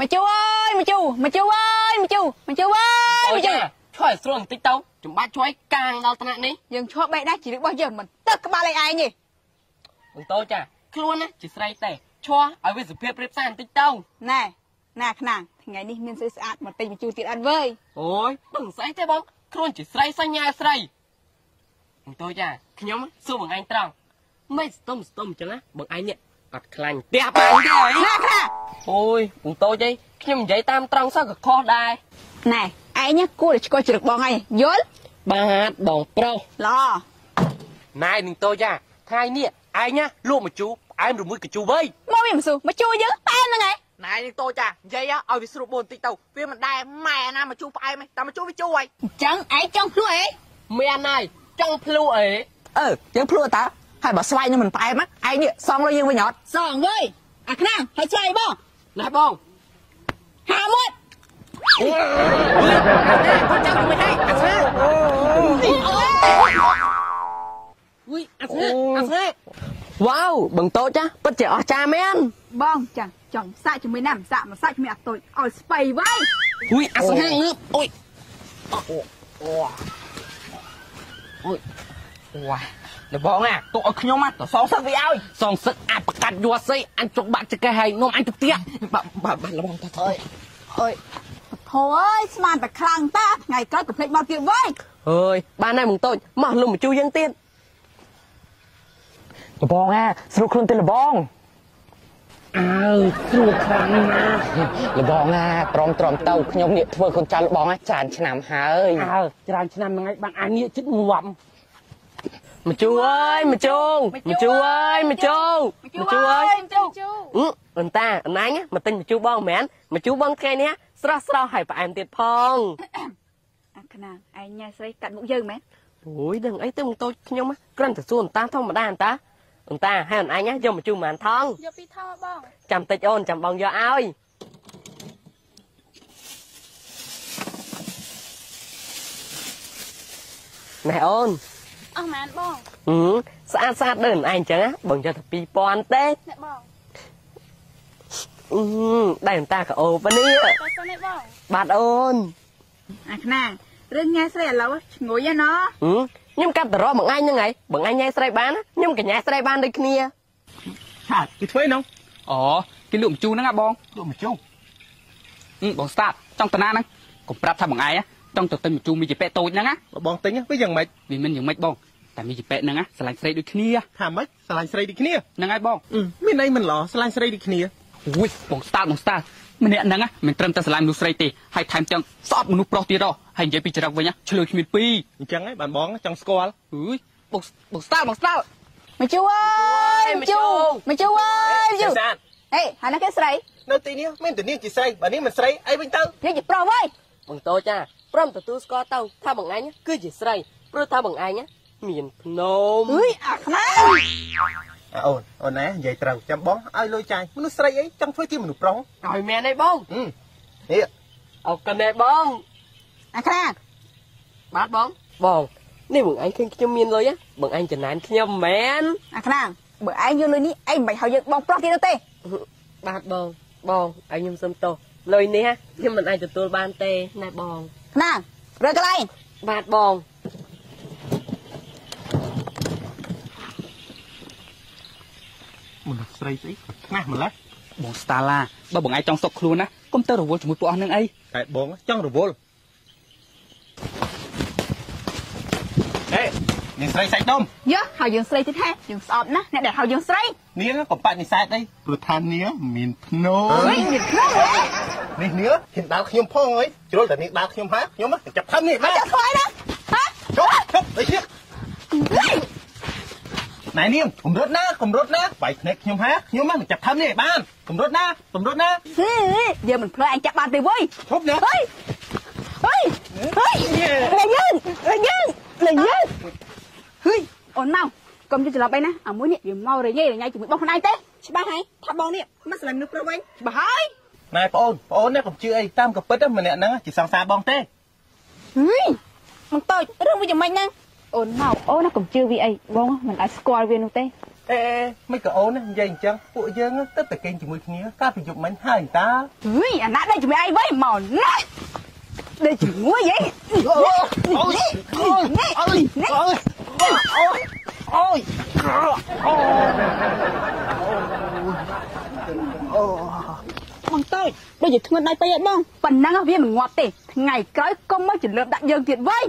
មកជួអើយមកជួមកជួអើយមកជួមកជួអើយមកជួឆ្លើយស្រួលបន្តិចទៅចំបាច់ជួយកាងដល់ថ្នាក់នេះយើងឈប់បេះដាច់ជីវិតរបស់យើងមិនទឹកក្បាលឯងឯងទេបងតូចចាខ្លួនណាជាស្រីតែឈួរឲ្យវាសុភាពរៀបសារបន្តិចទៅណែណែខ្នាងថ្ងៃនេះមានស្រីស្អាតមកទិញមកជួទៀតអត់វើយអូយដឹងស្អីទេបងខ្លួនជាស្រីសញ្ញាស្រីបងតូចចាខ្ញុំសួរបងឯងត្រង់ មិនស្ទុំស្ទុំអញ្ចឹងណាបងឯងនេះអត់ខ្លាញ់ផ្ទះបានទេអីណែខ្នាងអូយបងតូចអីខ្ញុំនិយាយតាមត្រង់សោះក៏ខុសដែរណែឯងគួរតែឆ្កល់ជ្រឹកបងហើយយល់បាទបងប្រុសឡណែនឹងតូចចាថ្ងៃនេះឯងណាលក់មកជូផ្អែមឬមួយកញ្ជូវៃមកវាមិនស៊ូមកជួយើងតែហ្នឹងឯងណែនឹងតូចចានិយាយឲ្យវាស្រួលបួនតិចទៅវាមិនដែរម៉ែណាមកជួផ្អែមទេតែមកជួវាជួយអញ្ចឹងឯងចង់ខ្លួនអីមានហើយចង់ភ្លុះអីអឺយើងភ្លួតើ ហើយបើស្វាយនឹងមិនផ្អែមឯងនេះសងលុយយើងវិញអត់សងវើយអាខ្នាងហើយឆ្លៃបងណែបងហាមួយគាត់ចាំមិនឲ្យអាស្នាអុយអាស្នាអាស្នាវ៉ាវបង្តូចចាពិតជាអស្ចារ្យមែនបងចាំចង់សាក់ជាមួយណាម្សាក់ម្សាក់ជាមួយអាតុយឲ្យស្បៃវ៉ៃអុយអាស្នាងើបអុយវ៉ា លបងអាទុកឲ្យខ្ញុំណាទៅសងសឹកវាឲ្យសងសឹកអាចប្រកាត់យួរស័យអញជុកបាក់ចកេះហើយនាំអញទៅផ្ទះបាទបាទបាទលបងតាទៅអើយធោអើយស្មានតែខ្លាំងតាថ្ងៃក្រោយទៅភ្លេចមកទៀតវ៉ៃអើយបានហើយបង្តូចមកលុំបញ្ជូរយើងទៀតលបងអាស្រួលខ្លួនទៅលបងអើស្រួលខ្លាំងណាស់លបងអាត្រមត្រមទៅខ្ញុំនេះធ្វើកូនចៅលបងអាច្រើនឆ្នាំហើយអើច្រើនឆ្នាំហ្នឹងហើយបានអានេះចិត្តងាប់ មជូអើយមជូមជូអើយមជូមជូអើយជូជូអឺអន្តាអណាញ់មកទិញមជូបងមែនមជូបងថ្ងៃនេះស្រស់ស្រស់ហើយផ្អែមទៀតផងអាខ្នាងឯងញ៉ែស្រីកាត់មុខយើងមែនអូយដឹងអីទៅបង្តូចខ្ញុំគ្រាន់តែសួរអន្តាធម្មតាអន្តាអន្តាហើយអនអញយកមជូមិនថងយកពីថោបងចាំតិចអូនចាំបងយកឲ្យណែអូន អស់មែនបងហឺស្អាតស្អាតដូចអញអញ្ចឹងណាបងយកតែ2000ទេអ្នកបងអឺដៃអន្តាក៏អូបនេះទៅសិននេះបងបាទអូនអាខ្នាងរឿងញ៉ែស្រីឥឡូវឈ្ងុយហ៎ណោះហឹមខ្ញុំកាត់តរបងអញហ្នឹងហើយបងអញញ៉ែស្រីបានណាខ្ញុំក៏ញ៉ែស្រីបានដូចគ្នាហាគេធ្វើហ្នឹងអូគេលក់បញ្ជូរហ្នឹងហ่ะបងលក់មកជុំអឺបងស្តាប់ចង់តាណាហ្នឹងកុំប្រាប់ថាបងឯងណាចង់ទៅទិញបញ្ជូរមីជីប៉ែតូចហ្នឹងណាបងទិញវាយ៉ាងម៉េចវាមិនយ៉ាងម៉េចបង តែមីជីប៉ែហ្នឹងណាស្រឡាញ់ស្រីដូចគ្នាថាម៉េចស្រឡាញ់ស្រីដូចគ្នាហ្នឹងហើយបងមានអីមិនល្អស្រឡាញ់ស្រីដូចគ្នាអូយបងស្តាប់បងស្តាប់ម្នាក់ហ្នឹងណាមិនត្រឹមតែស្រឡាញ់មនុស្សស្រីទេហើយថែមទាំងស្អប់មនុស្សប្រុសទៀតហ៎ហើយនិយាយពីចរិតវិញណាឆ្លើយគ្មានពីរអញ្ចឹងឯងបានបងចង់ស្គាល់អើយបងបងស្តាប់បងស្តាប់មកជូអើយមកជូមកជូអើយជូសាទហេហើយណាគេស្រីនៅទីនេះមានតែនាងជាស្រីបើនេះមិនស្រីអីវិញទៅយើងជាប្រុសវ៉ៃបងតូចចាព្រមទទួលស្គាល់ទៅថាបងអញគឺជាស្រីព្រោះថាបងអញ មានភ្នំអើយអាខ្នាងអើអូនអូនណានិយាយត្រូវចាំបងឲ្យលុយចាយមនុស្សស្រីអីចង់ធ្វើជាមនុស្សប្រុសឲ្យមែនទេបងហឹមនេះអរគុណទេបងអាខ្នាងបាទបងបងនេះបងអញឃើញខ្ញុំមានលុយណាបងអញចំណានខ្ញុំមែនអាខ្នាងបើឯងយកលុយនេះឯងមិនបាច់ឲ្យយើងបងប្រុសទៀតទេបាទបងបងឲ្យខ្ញុំសុំទោសលុយនេះខ្ញុំមិនអាចទទួលបានទេណាបងខ្នាងរើកន្លែងបាទបង មនុ ស្សស្រីស្អីក៏ឆ្ងាស់ម្ល៉េះបងស្តាឡាបើបងឯងចង់សុកខ្លួនណាកុំទៅរវល់ជាមួយពួកអស់ហ្នឹងអីតែបងចង់រវល់ហេនាងស្រីសាច់ដុំយកឲ្យយើងស្រីទៀតហេយើងស្អប់ណាស់អ្នកដែលឲ្យយើងស្រីនាងក៏បដិសេធអីព្រោះថានាងមានភ្នោហេមានខ្លាំងហ៎នេះនាងហ៊ានដាល់ខ្ញុំផងអើយជ្រុលតែនាងដាល់ខ្ញុំហាខ្ញុំចាប់ខំនេះបាទចាំធ្វើអីណាហ៎ជប់ជប់អីទៀត ណែនាងកំរត់ណាកំរត់ណាបាយភ្នែកខ្ញុំហាខ្ញុំមិនចាប់ខំនេះបានកំរត់ណាកំរត់ណាហេយើងមិនផ្លើអញចាប់បានទេវ៉ៃឈប់ណាហេហេហេលេងយើងលេងយើងលេងយើងហេអូនមកកុំយល់ច្រឡំអីណាអាមួយនេះវាមករញ៉ៃរញ៉ៃជាមួយបងខ្លួនឯងទេច្បាស់ហើយថាបងនេះមិនស្រឡាញ់មនុស្សប្រុសវិញច្បាស់ហើយណែបងអូនបងអូននេះកុំជឿអីតាមកពិតម្នាក់ហ្នឹងជាសង្សារបងទេហេមកតូចរឿងវាយ៉ាងម៉េចហ្នឹង អូនមកអូនណាកុំជឿវាអីបងមិនអាចស្គាល់វានោះទេអេមិនក៏អូននិយាយអញ្ចឹងពួកយើងទៅតែគេងជាមួយគ្នាកាលពីយប់មិញហើយតាហេអាណាដេកជាមួយអីវិញមកណាដេកជាមួយអីអូយអូយអូយអូយអូយអូយអូបងតូចដូចជាធ្ងន់ដៃពេកឯងបងប៉ុណ្ណឹងវាមិនងាប់ទេថ្ងៃក្រោយកុំមកចលើបដាក់យើងទៀតវិញ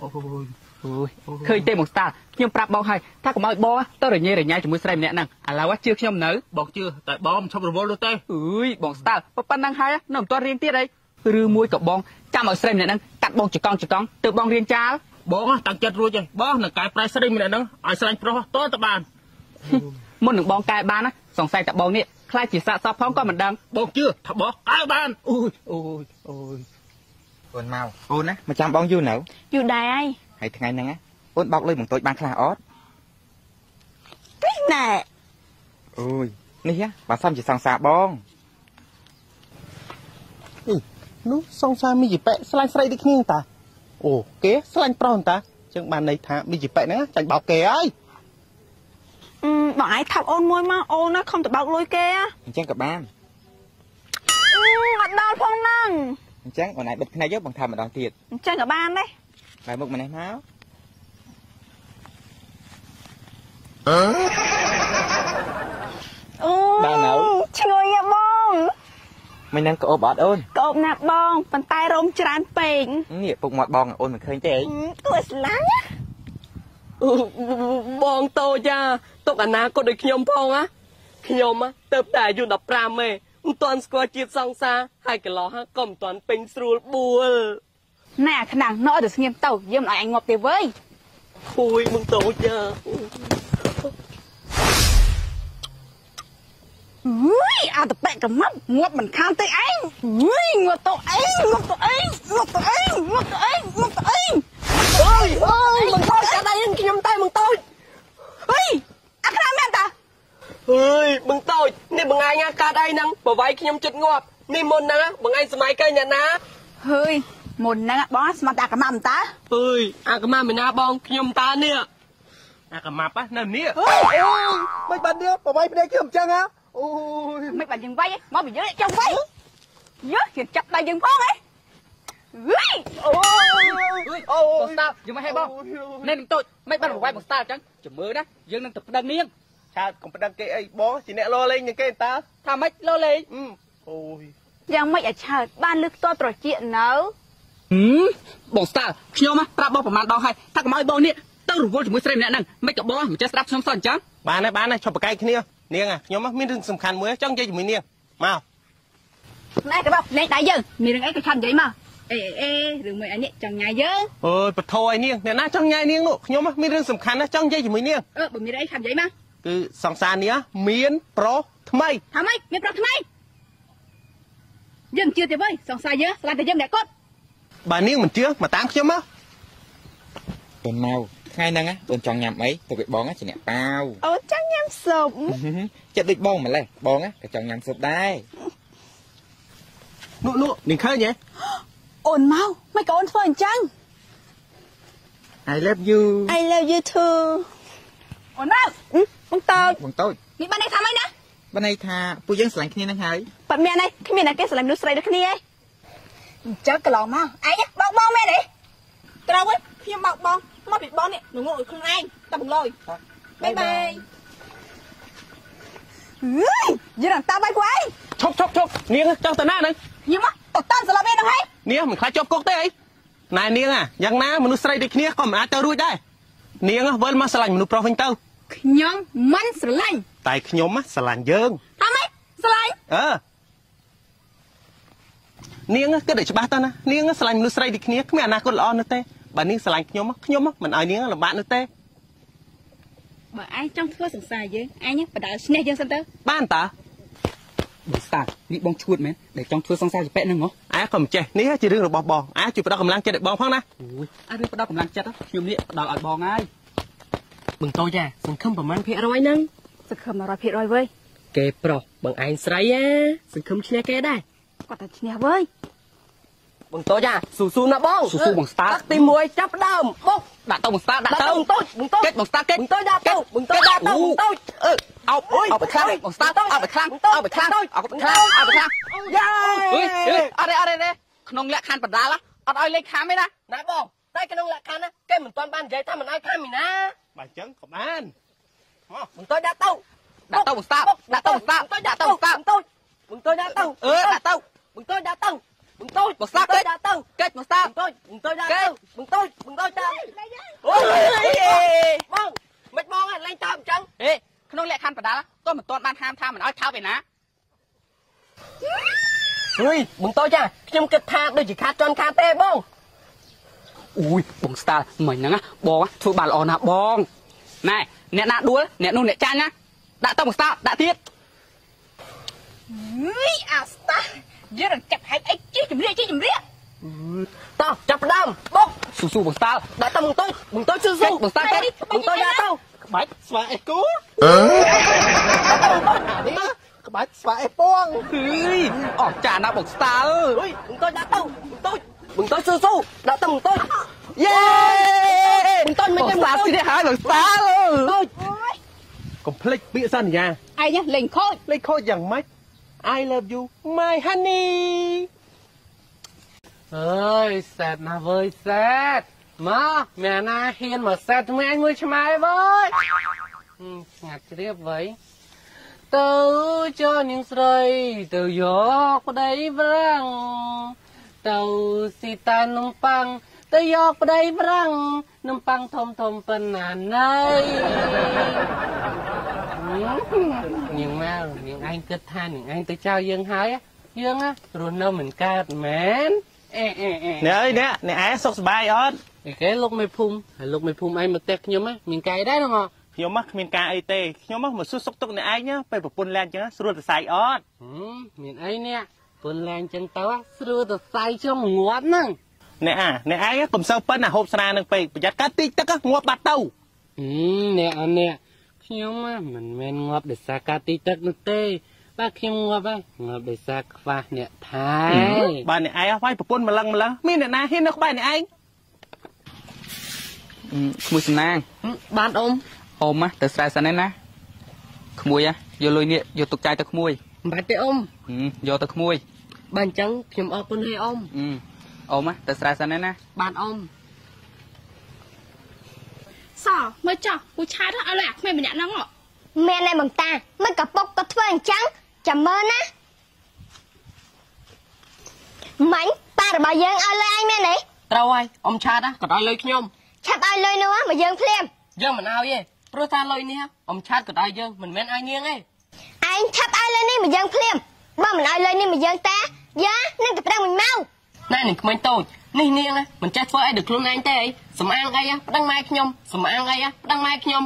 អូយ អូយឃើញទេបងស្តាខ្ញុំប្រាប់បងហើយថាកុំឲ្យបងទៅរញ៉េរញ៉ៃជាមួយស្រីម្នាក់ហ្នឹងឥឡូវជឿខ្ញុំនៅបងជឿតែបងមិនឈប់រវល់នោះទេអើយបងស្តាល់ប៉ុណ្ណឹងហើយនៅមិនទាន់រៀនទៀតអីឬមួយក៏បងចាំឲ្យស្រីម្នាក់ហ្នឹងកាត់បងចកង់ចកង់ទៅបងរៀនចាលបងតាំងចិត្តរួចហើយបងនឹងកែប្រែស្រីម្នាក់ហ្នឹងឲ្យស្រឡាញ់ប្រុសតទៅបានមុននឹងបងកែបានណាសង្ស័យតែបងនេះខ្លាចជាសាកសពផងក៏មិនដឹងបងជឿថាបងកែបានអូយអូយអូយអូនមកអូនណាមកចាំបងយូរនៅយូរដែរហើយ ហើយថ្ងៃហ្នឹងណាអូនបោកលុយបង្តូចបានខ្លះអត់ទីណែអូយនេះហ៎បើសិនជាសង្សារបងហនោះសង្សារមីជីប៉ែស្លាញ់ស្រីដូចគ្នាតាអូគេស្លាញ់ប្រុសតាចឹងបានន័យថាមីជីប៉ែហ្នឹងចាញ់បោកគេហើយអឺបងឯងថាប់អូនមួយមកអូនណាខំទៅបោកលុយគេហ៎អញ្ចឹងក៏បានអឺអត់ដល់ផងហ្នឹងអញ្ចឹងអូនឯងបិទភ្នែកយកបងថាម្ដងទៀតអញ្ចឹងក៏បានដែរ បែរមុខម្នេះមកអូបានហើយឈ្ងុយហ៎បងមិននឹងក្អូបអត់អូនក្អូបណាស់បងប៉ុន្តែរោមច្រើនពេកនេះពុកមាត់បងអូនមិនឃើញទេអីអឺគួរស្លាញ់ណាអឺបងតូចចាទុកអនាគតដូចខ្ញុំផងណាខ្ញុំណាទៅតែអាយុ15ឯងមិនទាន់ស្គាល់ជាតិសង្សារហើយកន្លោះហ្នឹងក៏មិនទាន់ពេញស្រួលបួល ណែអាខ្លាំងណោឲ្យទៅស្ងៀមទៅយាមឲ្យអញងាប់ទេវើយខួយមកតូចយ៉ាអូយអាតបែកកំប់ងាប់មិនខានទេឯងអូយងាប់ទៅឯងងាប់ទៅឯងងាប់ទៅឯងងាប់ទៅឯងងាប់ទៅឯងអូយអូយមិនខោចាក់ដៃខ្ញុំតែមិនតូចអីអាខ្លាំងមែនតាអើយបងតូចនេះបងឯងកាត់អីហ្នឹងបវាយខ្ញុំចិត្តងាប់នេះមុនហ្នឹងបងឯងសម័យកែអ្នកណាហើយ មុនហ្នឹងបងស្មាត់តែអាកំាប់តាអើយអាកម៉ាមិនណាបងខ្ញុំតានេះអាកម៉ាប់ណានៅនេះអើយមិនបាននេះប្រវាយភ្នែកខ្ញុំអញ្ចឹងហ៎អូយមិនបាច់យើងវាយទេមកពីយើងចង់វាយយើយើងចាប់ដៃយើងផងហ៎អើយអូយអូបងស្តាល់យើងមិនឲ្យបងនេះនឹងតូចមិនបានប្រវាយបងស្តាល់អញ្ចឹងចាំមើលណាយើងនឹងទៅប្តឹងនាងឆាតកុំប្តឹងគេអីបងជាអ្នកលោលេងនឹងគេតាថាម៉េចលោលេងអឺអូយយ៉ាងម៉េចឲ្យឆើតបានលឺផ្ទាល់ត្រជានៅហឹម បងស្តាល់ខ្ញុំណាប្រាប់បងប្រហែលដងហើយថាកុំឲ្យបងនេះទៅរវល់ជាមួយស្រីម្នាក់ហ្នឹងមិនក៏បងមិនចេះស្ដាប់ខ្ញុំសោះអញ្ចឹងបានហើយបានហើយឈប់ប្រកែកគ្នានាងអាខ្ញុំមានរឿងសំខាន់មួយចង់និយាយជាមួយនាងមកណែកបោះលេងដៃយើងមានរឿងអីក៏ឆាប់និយាយមកអេអេរឿងមួយអានេះចង់ញ៉ាយយើងអូយបថោឲ្យនាងអ្នកណាចង់ញ៉ាយនាងនោះខ្ញុំមានរឿងសំខាន់ណាស់ចង់និយាយជាមួយនាងអឺបើមានអីឆាប់និយាយមកគឺសង្សារនេះមានប្រុសថ្មីថាម៉េចមានប្រុសថ្មីយើងជឿទេវើយសង្សារយើងស្លាប់តែយើងអ្នកគាត់ បើនាងមិនជឿមកតាមខ្ញុំមកអូនមកថ្ងៃហ្នឹងណាអូនចង់ញ៉ាំអីទៅវាបងណាជាអ្នកប៉ាវអូចង់ញ៉ាំស៊ុបចិត្តដូចបងម្លេះបងណាក៏ចង់ញ៉ាំស៊ុបដែរនោះនោះនាងឃើញទេអូនមកមិនក៏អូនធ្វើអញ្ចឹង I love you I love you too អូនមកបងតើបងតូចនេះបានន័យថាម៉េចណាបានន័យថាពួកយើងស្រឡាញ់គ្នានឹងហើយប៉ាត់មានទេគ្មានតែគេស្រឡាញ់មនុស្សស្រីដូចគ្នាឯង អញ្ចឹងកន្លងមកឯងបោកបងមែនទេក្រៅវិញខ្ញុំបោកបងមកពីបងនេះងងក់ឲ្យខ្លួនឯងតែបងលយបាយបាយអើយយើងតាមបាយពួកឯងឈប់ឈប់ឈប់នាងចង់ទៅណាហ្នឹងខ្ញុំមកទៅតាន់ស្លាប់ឯងហ្នឹងហើយនាងមិនខ្លាចជាប់គុកទេអីណែនាងអាយ៉ាងណាមនុស្សស្រីដូចគ្នាក៏មិនអាចទៅរួចដែរនាងវិលមកស្រឡាញ់មនុស្សប្រុសវិញទៅខ្ញុំមិនស្រឡាញ់តែខ្ញុំស្រឡាញ់យើងថាម៉េចស្រឡាញ់អឺ នាងគិតឲ្យច្បាស់ទៅណានាងស្រឡាញ់មនុស្សស្រីដូចគ្នាគ្មានអនាគតល្អនោះទេបើនាងស្រឡាញ់ខ្ញុំខ្ញុំមិនឲ្យនាងលំបាកនោះទេបើឯងចង់ធ្វើសង្សារយើងឯងបដាល់ឈ្នះយើងសិនទៅបានតាបងស្តាល់នេះបងឈួតមែនដែលចង់ធ្វើសង្សារជាប៉ែហ្នឹងហ៎អាក៏មិនចេះនេះជារឿងរបស់បងអាជួយផ្ដល់កម្លាំងចិត្តឲ្យបងផងណាអូយអារឿងផ្ដល់កម្លាំងចិត្តខ្ញុំនេះផ្ដល់ឲ្យបងហើយมึงតូចចាសង្ឃឹមប្រហែលភាគរយហ្នឹងសង្ឃឹម100%វើយគេប្រុសបងឯងស្រីណាសង្ឃឹមឈ្នះគេដែរ គាត់តែឈ្នះវើយបងតូចអាស៊ូស៊ូណាបងស៊ូស៊ូបងស្តាតទី1ចាប់ដើមបុកដាក់ទៅបងស្តាដាក់ទៅបងតូចបងតូចគេចបងស្តាគេចបងតូចដាក់ទៅបងតូចដាក់ទៅបងតូចអឺអោបអោបខ្លាំងបងស្តាអោបខ្លាំងអោបខ្លាំងអោបខ្លាំងអោបខ្លាំងយ៉ាអរេអរេក្នុងលក្ខខណ្ឌបដាលអត់ឲ្យលេខខណ្ឌទេណាណាបងតែក្នុងលក្ខខណ្ឌគេមិនទាន់បាននិយាយថាមិនឲ្យខណ្ឌមីណាបើអញ្ចឹងក៏បានមកបងតូចដាក់ទៅដាក់ទៅបងស្តាដាក់ទៅបងស្តាដាក់ទៅបងស្តាបងតូចបងតូចដាក់ទៅអឺដាក់ទៅ បងតូចដាក់ទៅបងតូចបងស្តាល់កិច្ចដាក់ទៅកិច្ចបងស្តាល់បងតូចបងតូចដាក់ទៅបងតូចបងតូចដាក់អូយបងមិនបងឯងលេងតាមអញ្ចឹងហេក្នុងលក្ខខណ្ឌបដាលក៏មិនទាន់បានហាមថាមិនឲ្យថោកឯណាអុយបងតូចចាខ្ញុំគិតថាដូចជាខាតជន់ខាតទេបងអូយបងស្តាល់មិញហ្នឹងណាបងធ្វើបានល្អណាស់បងណែអ្នកណាដួលអ្នកនោះអ្នកចាញ់ណាដាក់ទៅបងស្តាល់ដាក់ទៀតហីអាស្តា យើងនឹងចាប់ហែកអីជិះជំរាកជិះជំរាកតោះចាប់ផ្ដើមបុកស៊ូស៊ូបងស្តាល់ដាក់ទៅបងតូចបងតូចស៊ូស៊ូបងស្តាល់កិច្ចបងតូចដាក់ទៅក្បាច់ស្វាអេកូក្បាច់ស្វាអេពួងហឺយអស់ចាណាបងស្តាល់អុយបងតូចដាក់ទៅបងតូចបងតូចស៊ូស៊ូដាក់ទៅបងតូចយេបងតូចមិនបងចាំស្តាល់ស៊ីនេះហើយបងស្តាល់តូចកុំភ្លេចពាក្យសន្យាឯងលេងខូចលេខខូចយ៉ាងម៉េច I love you my honey អើយសែតណាវើយសែតមកមានណាហ៊ានមកសែតថ្មីអញមួយឆ្មៃវើយហឹមស្ងាត់ជ្រាបវើយទៅចុះនាងស្រីទៅយកប្តីប្រាំងទៅស៊ីតានំប៉័ងទៅយកប្តីប្រាំងនំប៉័ងធំធំប៉ុណ្ណាណៃ នាងមកនាងឯងគិតថានាងឯងទៅចោលយើងហើយយើងណារស់នៅមិនកើតមែនអេអេអេអ្នកអើយអ្នកអ្នកឯងសុខសប្បាយអត់ឯគេលោកមេភូមិហើយលោកមេភូមិឯងមកផ្ទះខ្ញុំហ៎មានកាយដែរហ្នឹងហ៎ខ្ញុំមកគ្មានការអីទេខ្ញុំមកមកសួរសុខទុក្ខអ្នកឯងណាពេលប្រពន្ធលែងចឹងណាស្រួលទៅសាយអត់ហឹមមានអីនេះពុនឡើងចឹងទៅហ៎ស្រួលទៅសាយចុះងាត់ហ្នឹងអ្នកអាអ្នកឯងកុំសូវប៉ិនអាហូបស្រានឹងពេកប្រយ័ត្នកាត់តិចទឹកងាប់បាត់ទៅហឹមនេះអននេះ ខ្ញុំហ៎មិនមែនងាប់ដោយសារការទីទឹកនោះទេ បាទខ្ញុំងាប់ហ៎ងាប់ដោយសារខ្វះអ្នកថែបាទអ្នកឯងអស់ហើយប្រពន្ធម្លឹងម្លឹងមានអ្នកណាហ៊ាននៅក្បែរអ្នកឯងក្មួយសំណាងបានអ៊ំអ៊ំណាទៅស្រែសិនឯណាក្មួយណាយកលុយនេះយកទុកចាយទៅក្មួយមិនបាច់ទេអ៊ំហឹមយកទៅក្មួយបើអញ្ចឹងខ្ញុំអរគុណហើយអ៊ំហឹមអ៊ំណាទៅស្រែសិនឯណាបានអ៊ំ សមើលចោះពូឆាតឲ្យលើអាក្មេងម្នាក់ហ្នឹងហ៎មែនទេបងតាមិនកពុកក៏ធ្វើអញ្ចឹងចាំមើលណាមាញ់ប៉ារបស់យើងឲ្យលុយឯងមែនទេត្រូវហើយអ៊ំឆាតណាក៏ឲ្យលុយខ្ញុំឆាប់ឲ្យលុយនោះមកយើងភ្លាមយើងមិនឲ្យទេព្រោះថាលុយនេះអ៊ំឆាតក៏ឲ្យយើងមិនមែនឲ្យនាងទេឯងឆាប់ឲ្យលុយនេះមកយើងភ្លាមបើមិនឲ្យលុយនេះមកយើងតាយ៉ានឹងទៅប្រឹងមួយម៉ោង ណែនឹងក្មេងតូចនេះនាងមិនចេះធ្វើអីដល់ខ្លួនឯងទេអីសំអាងអីប្តឹងម៉ែខ្ញុំសំអាងអីប្តឹងម៉ែខ្ញុំ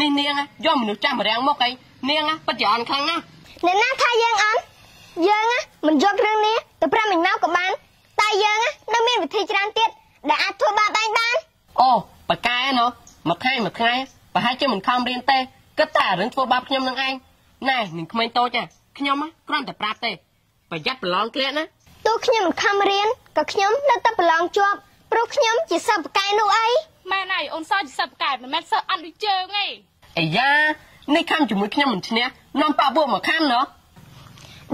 នេះនាងយកមនុស្សចាស់មករាំងមកអីនាងពិតជាអន់ខ្លាំងណាស់អ្នកណាថាយើងអន់យើងណាមិនយករឿងនេះទៅប្រឹងមួយម៉ោងក៏បានតែយើងណានៅមានវិធីច្រើនទៀតដែលអាចធ្វើបាបឯងបានអូប៉ាកែណោះមួយខែមួយថ្ងៃប្រហែលជាមិនខំរៀនទេគិតតែរឿងធ្វើបាបខ្ញុំនឹងឯងណែនឹងក្មេងតូចខ្ញុំគ្រាន់តែប្រាប់ទេប្រយ័ត្នប្រឡងក្លាក់ណា ទោះខ្ញុំមិនខំរៀនក៏ខ្ញុំនៅតែប្រឡងជាប់ព្រោះខ្ញុំជាសិស្សបកាយនោះអីម៉ែណៃអូនសជាសិបកែមិនមែនសិស្សអត់ដូចជើងទេអាយ៉ានេះខំជាមួយខ្ញុំមិនឈ្នះនាំប៉ាពួកមកខំណោះ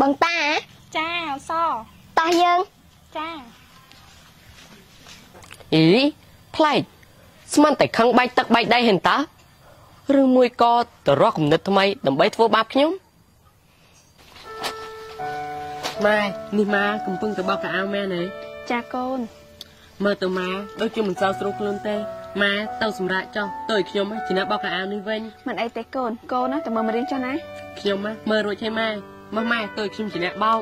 បងតាចាអូនសតោះយើងចាអីប្លែកស្មានតែខឹងបែកទឹកបែកដៃហេនតាឬមួយក៏ទៅរកគំនិតថ្មីដើម្បីធ្វើបាបខ្ញុំ ម៉ែនេះម៉ាកំពុងទៅបោកកៅអៅមែនទេចាកូនមើលទៅម៉ាដូចជាមិនសូវស្រួលខ្លួនទេម៉ាទៅសម្រាប់ចុះទៅឲ្យខ្ញុំជាអ្នកបោកកៅអៅនេះវិញមិនអីទេកូនកូនណាតែមើលមករៀនចុះណាខ្ញុំម៉ាមើលរួចហើយម៉ែមកម៉ែទៅឲ្យខ្ញុំជាអ្នកបោក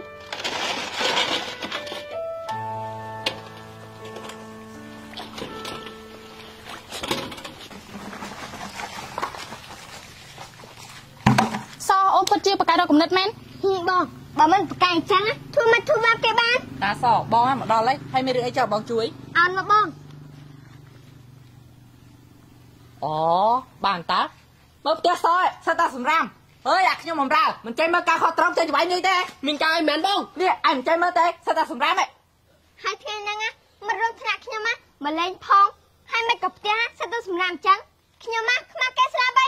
សអូនពិតជាបកកែរកគំនិតមែនហ៊ីបង បើមិនបកាយអញ្ចឹងណាធ្វើមិនធ្វើបាបគេបានតាសបងមកដល់ហើយហើយមានរឿងអីចោលបងជួយអត់មកបងអូបានតាមើលផ្ទះសសិតតាសម្រាមអើយអាខ្ញុំបំរើមិនចេះមើលការខុសត្រូវចេះច្បាយនុយទេមានកាយមែនបងនេះអញមិនចេះមើលទេសិតតាសម្រាមហ៎ហើយថ្ងៃហ្នឹងណាមករកថ្នាក់ខ្ញុំណាមកលេងផងហើយមិនក៏ផ្ទះសិតទៅសម្រាប់អញ្ចឹងខ្ញុំណាខ្មាស់គេស្លាប់អី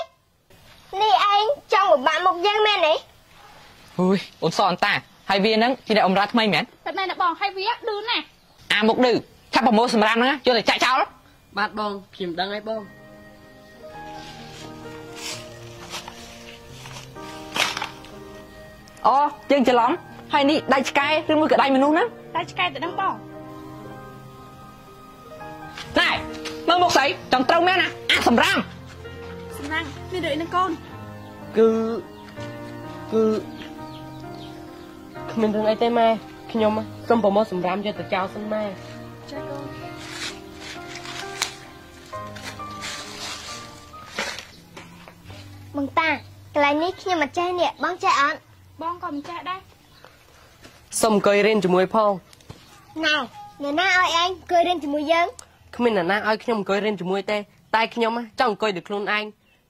នេះឯងចង់បបាក់មុខយើងមែនទេ ហួយអូនសអន្តាហើយវានឹងជាអ្នកបំរើថ្មីមែនតែមែនណាបងហើយវាឌឺណាស់អាមុខឌឺឆាប់ប្រមូលសម្រាមហ្នឹងយកទៅចាក់ចោលបាទបងខ្ញុំដឹងហើយបងអូយើងច្រឡំហើយនេះដៃឆ្កែឬមួយក៏ដៃមនុស្សហ្នឹងតែឆ្កែទៅដឹងបងណែមើលមុខស្អីចង់ត្រូវមែនណាអាសម្រាមសំណាងមានរឿងអីនឹងកូនគឺគឺ គ្មានរឿងអីទេម៉ែខ្ញុំសូមប្រមូលសម្រាមយកទៅចោលសិនម៉ែចាកូនបងតាកន្លែងនេះខ្ញុំមិនចេះនេះបងចេះអត់បងក៏មិនចេះដែរសូមអង្គុយរៀនជាមួយផងណែអ្នកណាឲ្យឯងអង្គុយរៀនជាមួយយើងគ្មានអ្នកណាឲ្យខ្ញុំអង្គុយរៀនជាមួយទេតែខ្ញុំចង់អង្គុយដោយខ្លួនឯង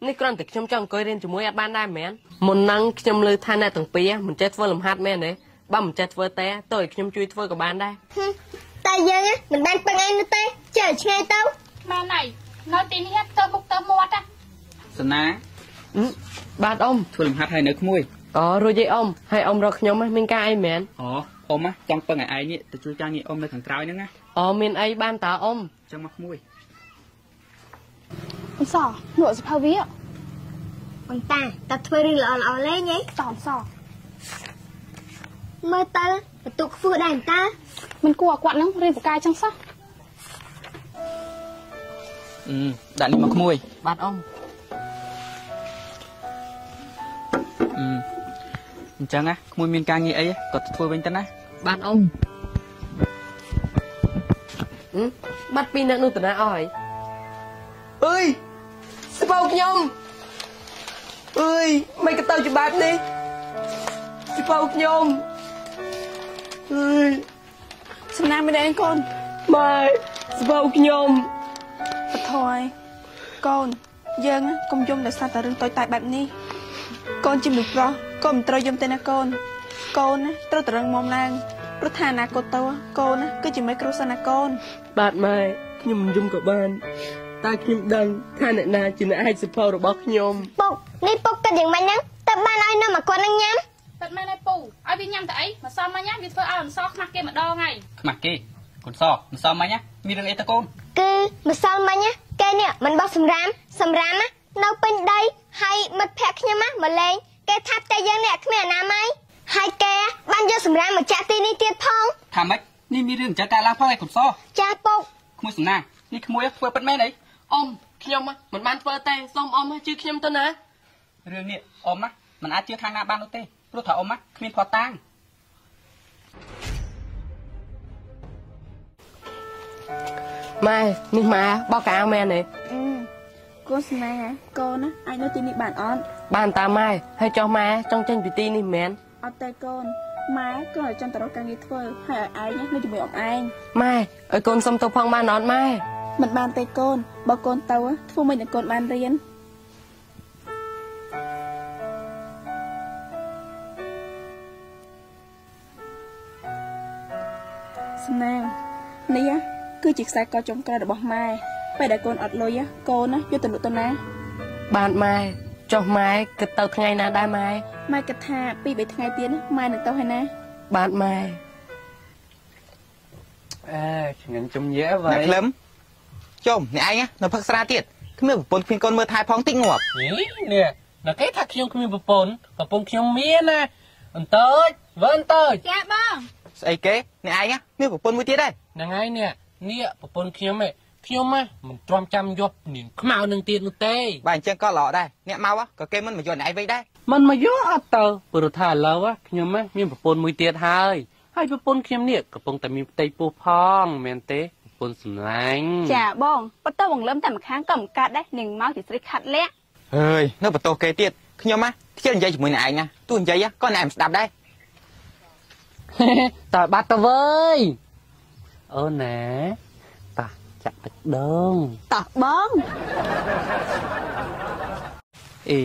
នេះគ្រាន់តែខ្ញុំចង់អង្គុយរៀនជាមួយអត់បានដែរមែនមុនហ្នឹងខ្ញុំលើថាអ្នកទាំងពីរមិនចេះធ្វើលំហាត់មែនទេ បើមិនចេះធ្វើទេតើឲ្យខ្ញុំជួយធ្វើក៏បានដែរហឹមតែយើងណាមិនបានពឹងឯងនោះទេចេះឲ្យឆ្ងាយទៅម៉ែណៃនៅទីនេះទៅមុខទៅមាត់ណាសណាហឹមបាទអ៊ំធ្វើលំហាត់ឲ្យនៅក្មួយអូរួចឯអ៊ំហើយអ៊ំរកខ្ញុំហ៎មានការអីមែនអូអ៊ំណាចង់ពឹងឲ្យឯងនេះទៅជួយការងារអ៊ំនៅខាងក្រោយហ្នឹងណាអូមានអីបានតើអ៊ំចឹងមកក្មួយអ៊ំសលក់សភៅវាអង្តាតើធ្វើរឿងល្អល្អលេងហីតអ៊ំស មើលទៅបន្ទុកខ្ពស់ដែរអង្តាមិនគួរឲ្យគាត់ហ្នឹងរៀនបកាយចឹងសោះអឺដាក់នេះមកក្មួយបាទអ៊ំអឺអញ្ចឹងណាក្មួយមានការងារអីក៏ទៅធ្វើវិញទៅណាបាទអ៊ំហឹមបាត់ពីរអ្នកនោះទៅណាអស់ហើយអើយស្បោខ្ញុំអើយមិនក៏ទៅជាបែបនេះស្បោខ្ញុំអើយ សំណាងមិនដែរកូនម៉ែស្បោខ្ញុំបថយកូនយើងណាកុំយំដោយសារតែរឿងតូចតាចបែបនេះកូនជាមនុស្សប្រុសកូនមិនត្រូវយំទេណាកូនកូនណាត្រូវតែរឹងមាំឡើងព្រោះថាអនាគតទៅកូនណាគឺជាមេគ្រូសិនណាកូនបាទម៉ែខ្ញុំមិនយំក៏បានតែខ្ញុំដឹងថាអ្នកណាជាអ្នកឯកសិភៅរបស់ខ្ញុំពុកនេះពុកគិតយ៉ាងម៉េចហ្នឹងតើបានឲ្យនំមកគាត់នឹងញ៉ាំ ប៉ិតមែនឯពូឲ្យវាញ៉ាំតែអីម្សិលមិញណាវាធ្វើឲ្យអ៊ំសខ្មាស់គេម្ដងហើយខ្មាស់គេកូនសម្សំមិញណាមានរឿងអីតើកូនគឺម្សិលមិញណាគេនេះមិនបោះសម្រាមសម្រាមណានៅពេញដីហើយមិត្តភក្តិខ្ញុំណាមកលេងគេថាផ្ទះយើងនេះគ្មានអនាម័យហើយគេបានយកសម្រាមមកចាក់ទីនេះទៀតផងថាម៉េចនេះមានរឿងអញ្ចឹងកើតឡើងផងឯងកូនសចាពុកក្មួយសំណាងនេះក្មួយធ្វើពិតមែនអីអ៊ំខ្ញុំហ៎មិនបានធ្វើទេសូមអ៊ំហ៎ជឿខ្ញុំទៅណារឿងនេះអ៊ំណាមិនអាចជឿខាងណាបាននោះទេ ព្រោះថាអ៊ំណាគ្មានភ័ស្តុតាងម៉ែនេះម៉ែបោះកៅមែនទេអឺកូនស្នេហ៍កូនណាអាចនៅទីនេះបានអត់បានតាម៉ែហើយចុះម៉ែចង់ចេញពីទីនេះមែនអត់ទេកូនម៉ែក៏ឲ្យចង់ទៅរកការងារធ្វើហើយឲ្យឯងណានៅជាមួយអ៊ំឯងម៉ែឲ្យកូនសុំទៅផងបានអត់ម៉ែមិនបានទេកូនបើកូនទៅធ្វើមិនឲ្យកូនបានរៀន គឺជាខ្សែកចុងក្រោយរបស់ម៉ែពេលដែលកូនអត់លុយកូនណាយកទៅលក់ទៅណា បានម៉ែចុះម៉ែគិតទៅថ្ងៃណាដែរម៉ែម៉ែគិតថាពីរបីថ្ងៃទៀតណាម៉ែនឹងទៅហើយណាបាទម៉ែអេឆ្ងាញ់ជំញាអ្វីអ្នកក្លឹមចុំអ្នកឯងណានៅផឹកស្រាទៀតគ្មានប្រពន្ធគ្មានកូនមើលថែផងតិចងាប់នេះនេះដល់គេថាខ្ញុំគ្មានប្រពន្ធប្រពន្ធខ្ញុំមានណាអន្តើចវើអន្តើចចាបងស្អីគេអ្នកឯងណាមានប្រពន្ធមួយទៀតដែរហ្នឹងហើយនេះ នេះប្រពន្ធខ្ញុំឯងខ្ញុំហ៎មិនទ្រាំចាំយកនាងខ្មៅនឹងទៀតនោះទេបាទអញ្ចឹងក៏ល្អដែរអ្នកមកក៏គេមិនមកយកអ្នកឯងវិញដែរមិនមកយកអត់ទៅព្រោះថាឥឡូវហ៎ខ្ញុំហ៎មានប្រពន្ធមួយទៀតហើយហើយប្រពន្ធខ្ញុំនេះកំពុងតែមានផ្ទៃពោះផងមែនទេប្រពន្ធសម្លាញ់ចាបងប៉ុន្តែបងលឹមតែម្ខាងក៏មិនកាត់ដែរនឹងមកជាស្រីខាត់លាក់ហើយនៅបន្ទោសគេទៀតខ្ញុំណាខ្ជិលនិយាយជាមួយអ្នកឯងណាទោះនិយាយក៏អ្នកឯងស្ដាប់ដែរតើបាត់ទៅវើយ អូនណាតាចាក់ទឹកដងតោះបងអេ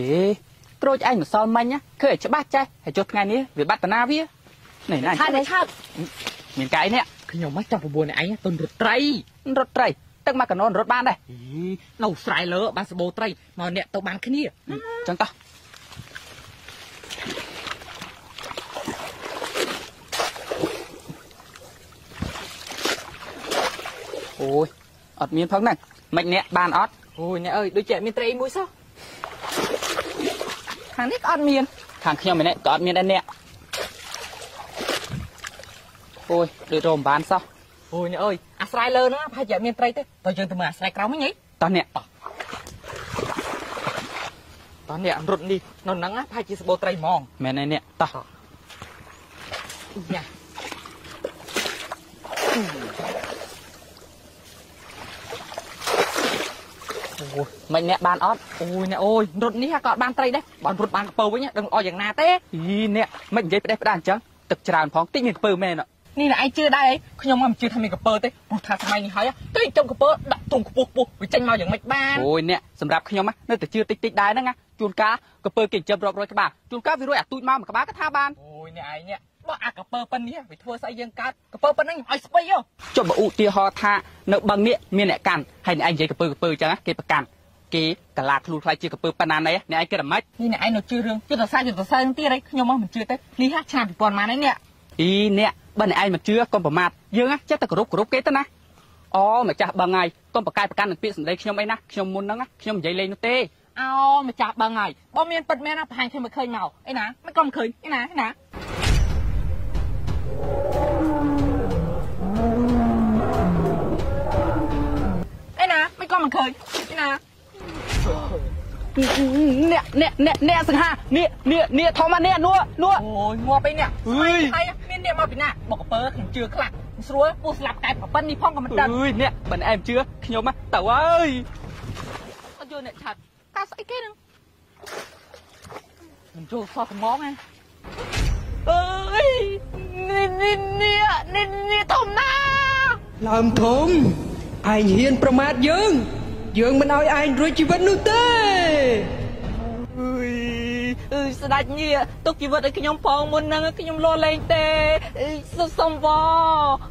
ក្រូចឯងម្សិលមិញណាឃើញឲ្យច្បាស់ចេះហើយចុះថ្ងៃនេះវាបាត់តាណាវានេះណាឆាតឆាតមានកែនេះខ្ញុំមកចង់ប្របួនឯងទុនរត់ត្រីរត់ត្រីទឹកមកកណនរត់បានដែរអីនៅស្រែលើបានសបោត្រីមកអ្នកទៅបានគ្នាចឹងតោះ អូយអត់មានផងហ្នឹងមិនអ្នកបានអត់អូយអ្នកអើយដូចជាមានត្រីមួយសោះខាងនេះក៏អត់មាន ខាងខ្ញុំម្នាក់ក៏អត់មានដែរអ្នកអូយដូចរមបានសោះអូយអ្នកអើយអាស្រ័យលើហ្នឹងប្រហែលជាអត់មានត្រីទេតើយើងទៅមើលអាស្រ័យក្រោមវិញហីតោះអ្នកតោះអ្នករត់នេះនៅហ្នឹងណាប្រហែលជាសបោត្រីហ្មងមែនទេអ្នកតោះញ៉ា អូយមិនអ្នកបានអត់អូយអ្នកអូយរត់នេះក៏អត់បានត្រីដែរបើរត់បានកពើវិញដឹងល្អយ៉ាងណាទេអីអ្នកមិននិយាយផ្ដេសផ្ដាសអញ្ចឹងទឹកច្រើនផងតិចមានពើមែនអត់នេះណាឯងជឿដែរអីខ្ញុំមកមិនជឿថាមានកពើទេព្រោះថាសម័យនេះហើយទៅចំកពើដាក់ទងខ្ពស់ខ្ពស់វាចេញមកយ៉ាងម៉េចបានអូយអ្នកសម្រាប់ខ្ញុំណានៅតែជឿតិចតិចដែរហ្នឹងណាជួនកាលក៏ពើគេចិញ្ចឹមរាប់រយក្បាលជួនកាលវារួចអាទូចមកមួយក្បាលក៏ថាបានអូយនេះឯងនេះ បើអាកពើប៉ុណ្នេះវាធ្វើស្អីយើងកើតកពើប៉ុណ្ណឹងខ្ញុំឲ្យស្បៃហ៎ចុះបើឧទាហរណ៍ថានៅបឹងនេះមានអ្នកកាន់ហើយអ្នកឯងនិយាយកពើកពើអញ្ចឹងណាគេប្រកាន់គេកាឡាខ្លួនខ្លាចជាកពើប៉ុណ្ណាណីអ្នកឯងគិតអាម៉េចនេះអ្នកឯងនៅជឿរឿងយុទ្ធសាស្ត្រយុទ្ធសាស្ត្រនឹងទៀតអីខ្ញុំមកមិនជឿទេនេះហាឆ្នាំ2000ម៉ានឯនេះអ៊ីអ្នកបើអ្នកឯងមិនជឿកុំប្រមាថយើងណាចេះតែគោរពគោរពគេទៅណាអូម្ចាស់បឹងហើយកុំប្រកែកប្រកាន់នឹងពាក្យសម្ដីខ្ញុំអីណាខ្ញុំមុនហ្នឹងណាខ្ញុំនិយាយលេងនោះទេអោម្ចាស់បឹងហើយបើមានពិតមែនណាបង្ហាញខ្ញុំមិនឃើញមកអីណាមិនក៏មិនឃើញអីណាអីណា មិនក៏មិនឃើញអីណាអ្នកអ្នកអ្នកអ្នកសង្ហានេះនេះនេះធម្មនេះនួនួអូយងាប់អីនេះហើយមានអ្នកមកពីណាមកកពើខ្ញុំជឿខ្លះស្រួលពោះស្លាប់កែប្រពន្ធនេះផងក៏មិនដឹងអើយអ្នកបើអ្នកឯងជឿខ្ញុំណាទៅអើយអត់យល់អ្នកឆាត់កាស្អីគេហ្នឹងមិនចូលសោះកំងណាអើយនេះនេះនេះនេះនេះធំណាដើមធំ ឯងហ៊ានប្រមាថយើង យើងមិនឲ្យឯងរួចជីវិតនោះទេអើយអើយស្ដាច់ញាទុកជីវិតឲ្យខ្ញុំផងមុនហ្នឹងខ្ញុំលោលេងទេអើយសុំសុំវ៉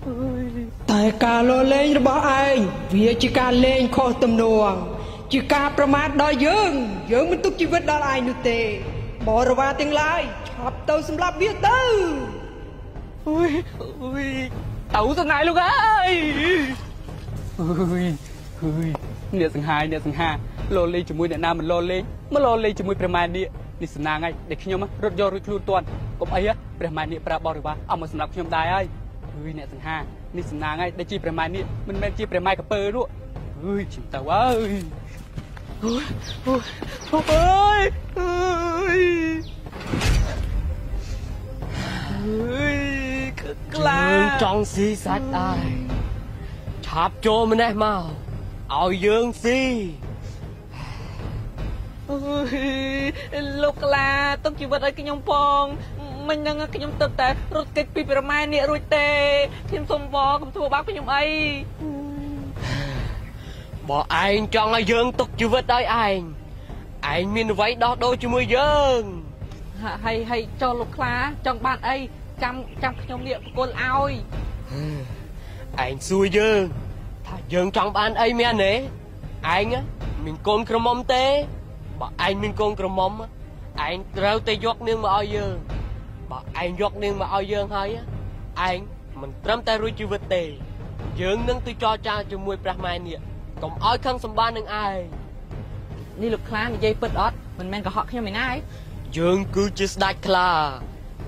អើយតែការលលេងរបស់ឯងវាជាការលេងខុសទំនួងជាការប្រមាថដល់យើង យើងមិនទុកជីវិតដល់ឯងនោះទេបរិវារទាំងឡាយឆាប់ទៅសម្លាប់វាទៅអើយអើយទៅទៅណាយលោកអើយ អើយអើយអ្នកសង្ហាយអ្នកសង្ហាលោលេងជាមួយអ្នកណាមិនលោលេងមកលោលេងជាមួយព្រះម៉ែនេះនេះសំណាងហើយដែលខ្ញុំរត់យករួចខ្លួនទាន់កុំអីព្រះម៉ែនេះប្រាប់បរិវារអស់មកសម្រាប់ខ្ញុំដែរហើយអើយអ្នកសង្ហានេះសំណាងហើយដែលជាព្រះម៉ែនេះមិនមែនជាព្រះម៉ែកពើនោះអើយខ្ញុំទៅអើយអើយអើយអើយអើយខ្លាយើងចង់ស៊ីសាច់ឯង ឆាប់ចូលម្នេះមកឲ្យយើងស៊ីអើយលោកក្លាទុកជីវិតឲ្យខ្ញុំផងមិញហ្នឹងខ្ញុំទឹកតែរត់គេចពីប្រម៉ែនេះរួចទេខ្ញុំសុំវកុំធ្វើបាបខ្ញុំអីបើឯងចង់ឲ្យយើងទុកជីវិតឲ្យឯងឯងមានអ្វីដោះដូរជាមួយយើងហើយហើយចូលលោកក្លាចង់បានអីចាំចាំខ្ញុំនេះបកុលឲ្យ ឯងសួរយើងថាយើងចង់បានអីមែនទេឯងមានកូនក្រមុំទេបើឯងមានកូនក្រមុំឯងត្រូវតែយកនាងមកឲ្យយើងបើឯងយកនាងមកឲ្យយើងហើយឯងមិនត្រឹមតែរួចជីវិតទេ យើងនឹងទៅចរចាជាមួយព្រះម៉ែនេះកុំឲ្យខឹងសម្បាននឹងឯងនេះលោកក្លានិយាយពិតអត់មិនមែនកុហកខ្ញុំឯណាឯងយើងគឺជាស្ដេចខ្លា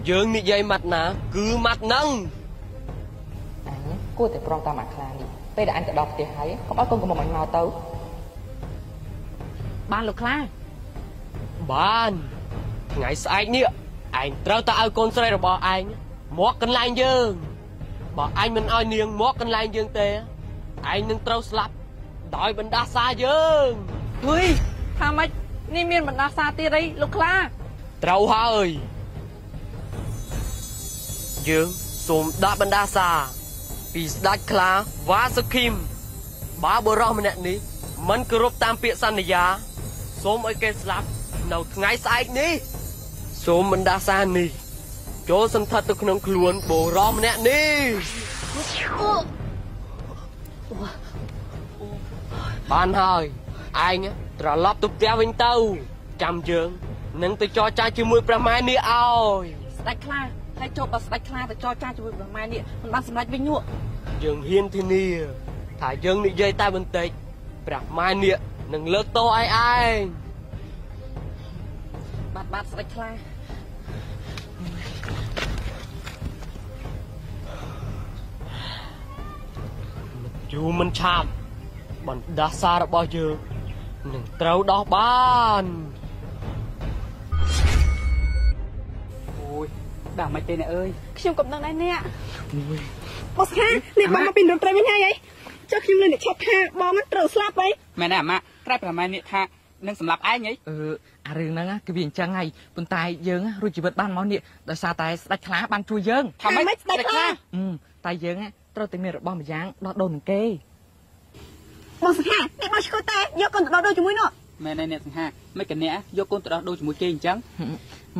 យើងនិយាយម៉ាត់ណា គឺម៉ាត់ហ្នឹងអញ គួរតែប្រងតាមអាខ្លានេះពេលដែលអញទៅដល់ផ្ទះហើយកុំឲ្យកូនកំមុំអញមកទៅបានលោកក្លាបានថ្ងៃស្អែកនេះឯងត្រូវតែឲ្យកូនស្រីរបស់ឯងមកកន្លែងយើងបើឯងមិនឲ្យនាងមកកន្លែងយើងទេឯងនឹងត្រូវស្លាប់ដោយបណ្ដាសាយើងហុយថាម៉េចនេះមានបណ្ដាសាទៀតអីលោកក្លាត្រូវហើយយើងសូមដាក់បណ្ដាសា ពីស្ដេចខ្លាវ៉ាសុខីមបើបរោះម្នាក់នេះមិនគោរពតាមពាក្យសន្យា សូមឲ្យគេស្លាប់នៅថ្ងៃស្អែកនេះ សូមបណ្ដាសានេះ ចូលសន្ធិដ្ឋទៅក្នុងខ្លួនបរោះម្នាក់នេះបានហើយឯងត្រឡប់ទៅផ្ទះវិញទៅចាំយើងនឹងទៅចរចាជាមួយព្រះម៉ែនេះឲ្យស្ដេចខ្លា ហើយចូលបើស្ដេចខ្លាទៅចរចាជាមួយប្រម៉ែនេះមិនបានសម្រេចវិញនោះយើងហ៊ានធានាថាយើងនិយាយតែបន្តិចព្រះម៉ែនេះនឹងលើកតោឲ្យឯងបាទបាទស្ដេចខ្លាយូរមិនឆាប់បណ្ដាសារបស់យើងនឹងត្រូវដោះបាន ដាក់មិនទេអ្នកអើយខ្ញុំកំដឹងដែរអ្នកបងស្ខាអ្នកបងមកពីរំត្រីវិញហើយអីចុះខ្ញុំលើអ្នកឆាប់ថាបងត្រូវស្លាប់អីមែនទេអាម៉ាក់ក្រែព្រះម៉ែនេះថានឹងសម្រាប់ឯងហីអឺអារឿងហ្នឹងណាគឺវាអញ្ចឹងហើយប៉ុន្តែយើងណារួចជីវិតបានមកនេះដោយសារតែស្ដេចខ្លាបានជួយយើងថាម៉េចស្ដេចខ្លាអឺតែយើងណាត្រូវតែមានរបស់ម្យ៉ាងដោះដូរនឹងគេបងសង្ហានេះបងឈ្គួតតែយកកូនទៅដោះដូរជាមួយនោះមែនទេអ្នកសង្ហាមិនកអ្នកយកកូនទៅដោះដូរជាមួយគេអញ្ចឹង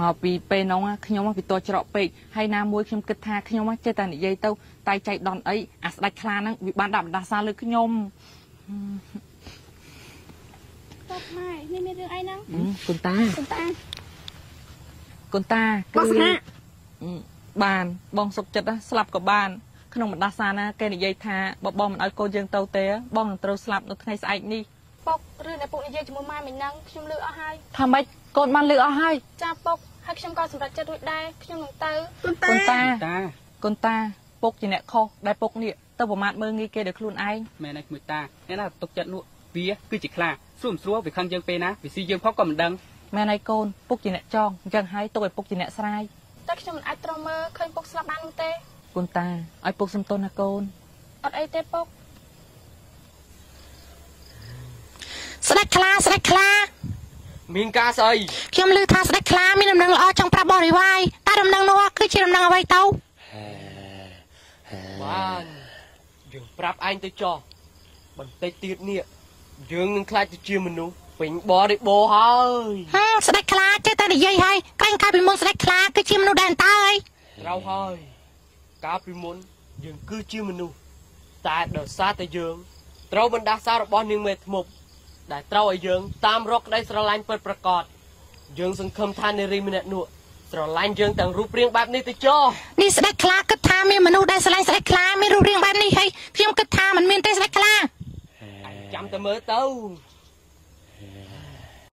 មកពីពេលនោះណាខ្ញុំណាពីតច្រកពេកហើយណាមួយខ្ញុំគិតថាខ្ញុំណាចេះតែនិយាយទៅតែចៃដន់អីអាស្ដេចខ្លាហ្នឹងវាបានដាក់បណ្ដាសាលើខ្ញុំតបម៉ែនេះមានរឿងអីហ្នឹងអឺគុណតាគុំតាគុណតាបងសង្ហាអឺបានបងសុកចិត្តណាស្លាប់ក៏បានក្នុងបណ្ដាសាណាគេនិយាយថាបើបងមិនឲ្យកូនយើងទៅទេបងនឹងត្រូវស្លាប់នៅថ្ងៃស្អែកនេះពុករឿងដែលពុកនិយាយជាមួយម៉ែមិញហ្នឹងខ្ញុំលឺអស់ហើយថាម៉េច កូនបានលឺអស់ហើយចាពុកហើយខ្ញុំក៏សម្រេចចិត្តរួចដែរខ្ញុំនឹងទៅគុណតាតាគុណតាពុកជាអ្នកខុសដែលពុកនេះទៅប្រមាថមើលងាយគេដោយខ្លួនឯងមែនហើយមួយតាអ្នកណាទុកចិត្តនោះវាគឺជាខ្លាស្រួលមិនស្រួលវាខឹងយើងពេលណាវាស៊ីយើងផងក៏មិនដឹងមែនហើយកូនពុកជាអ្នកចងអញ្ចឹងហើយទុកឲ្យពុកជាអ្នកស្រាយតែខ្ញុំមិនអាចទ្រាំមើលឃើញពុកស្លាប់បាននោះទេគុណតាឲ្យពុកសំទោសណាកូនអត់អីទេពុកស្ដេចខ្លាស្ដេចខ្លា មានការស្អីខ្ញុំឮថាស្ដេចខ្លាមានដំណឹងល្អចង់ប្រាប់បរិវាយតែដំណឹងនោះគឺជាដំណឹងអ្វីទៅបានយើងប្រាប់ឯងទៅចោះបន្តិចទៀតនេះយើងនឹងខ្លាចទៅជាមនុស្សពេញបរិបូរណ៍ហើយហឹមស្ដេចខ្លាចេះតែនិយាយហើយក្រែងកាលពីមុនស្ដេចខ្លាគឺជាមនុស្សដែលអន្តើយត្រូវហើយកាលពីមុនយើងគឺជាមនុស្សតែដោយសារតែយើងត្រូវបណ្ដាសារបស់នាងមេធ្មប់ ដែលត្រូវឲ្យយើងតាមរកក្តីស្រឡាញ់ពិតប្រាកដយើងសង្ឃឹមថានារីម្នាក់នោះស្រឡាញ់យើងទាំងរូបរាងបែបនេះទៅចោះនេះស្ដេចខ្លាគិតថាមានមនុស្សដែលស្រឡាញ់ស្ដេចខ្លាមានរូបរាងបែបនេះហើយខ្ញុំគិតថាมันមានទេស្ដេចខ្លាចាំតែមើលទៅ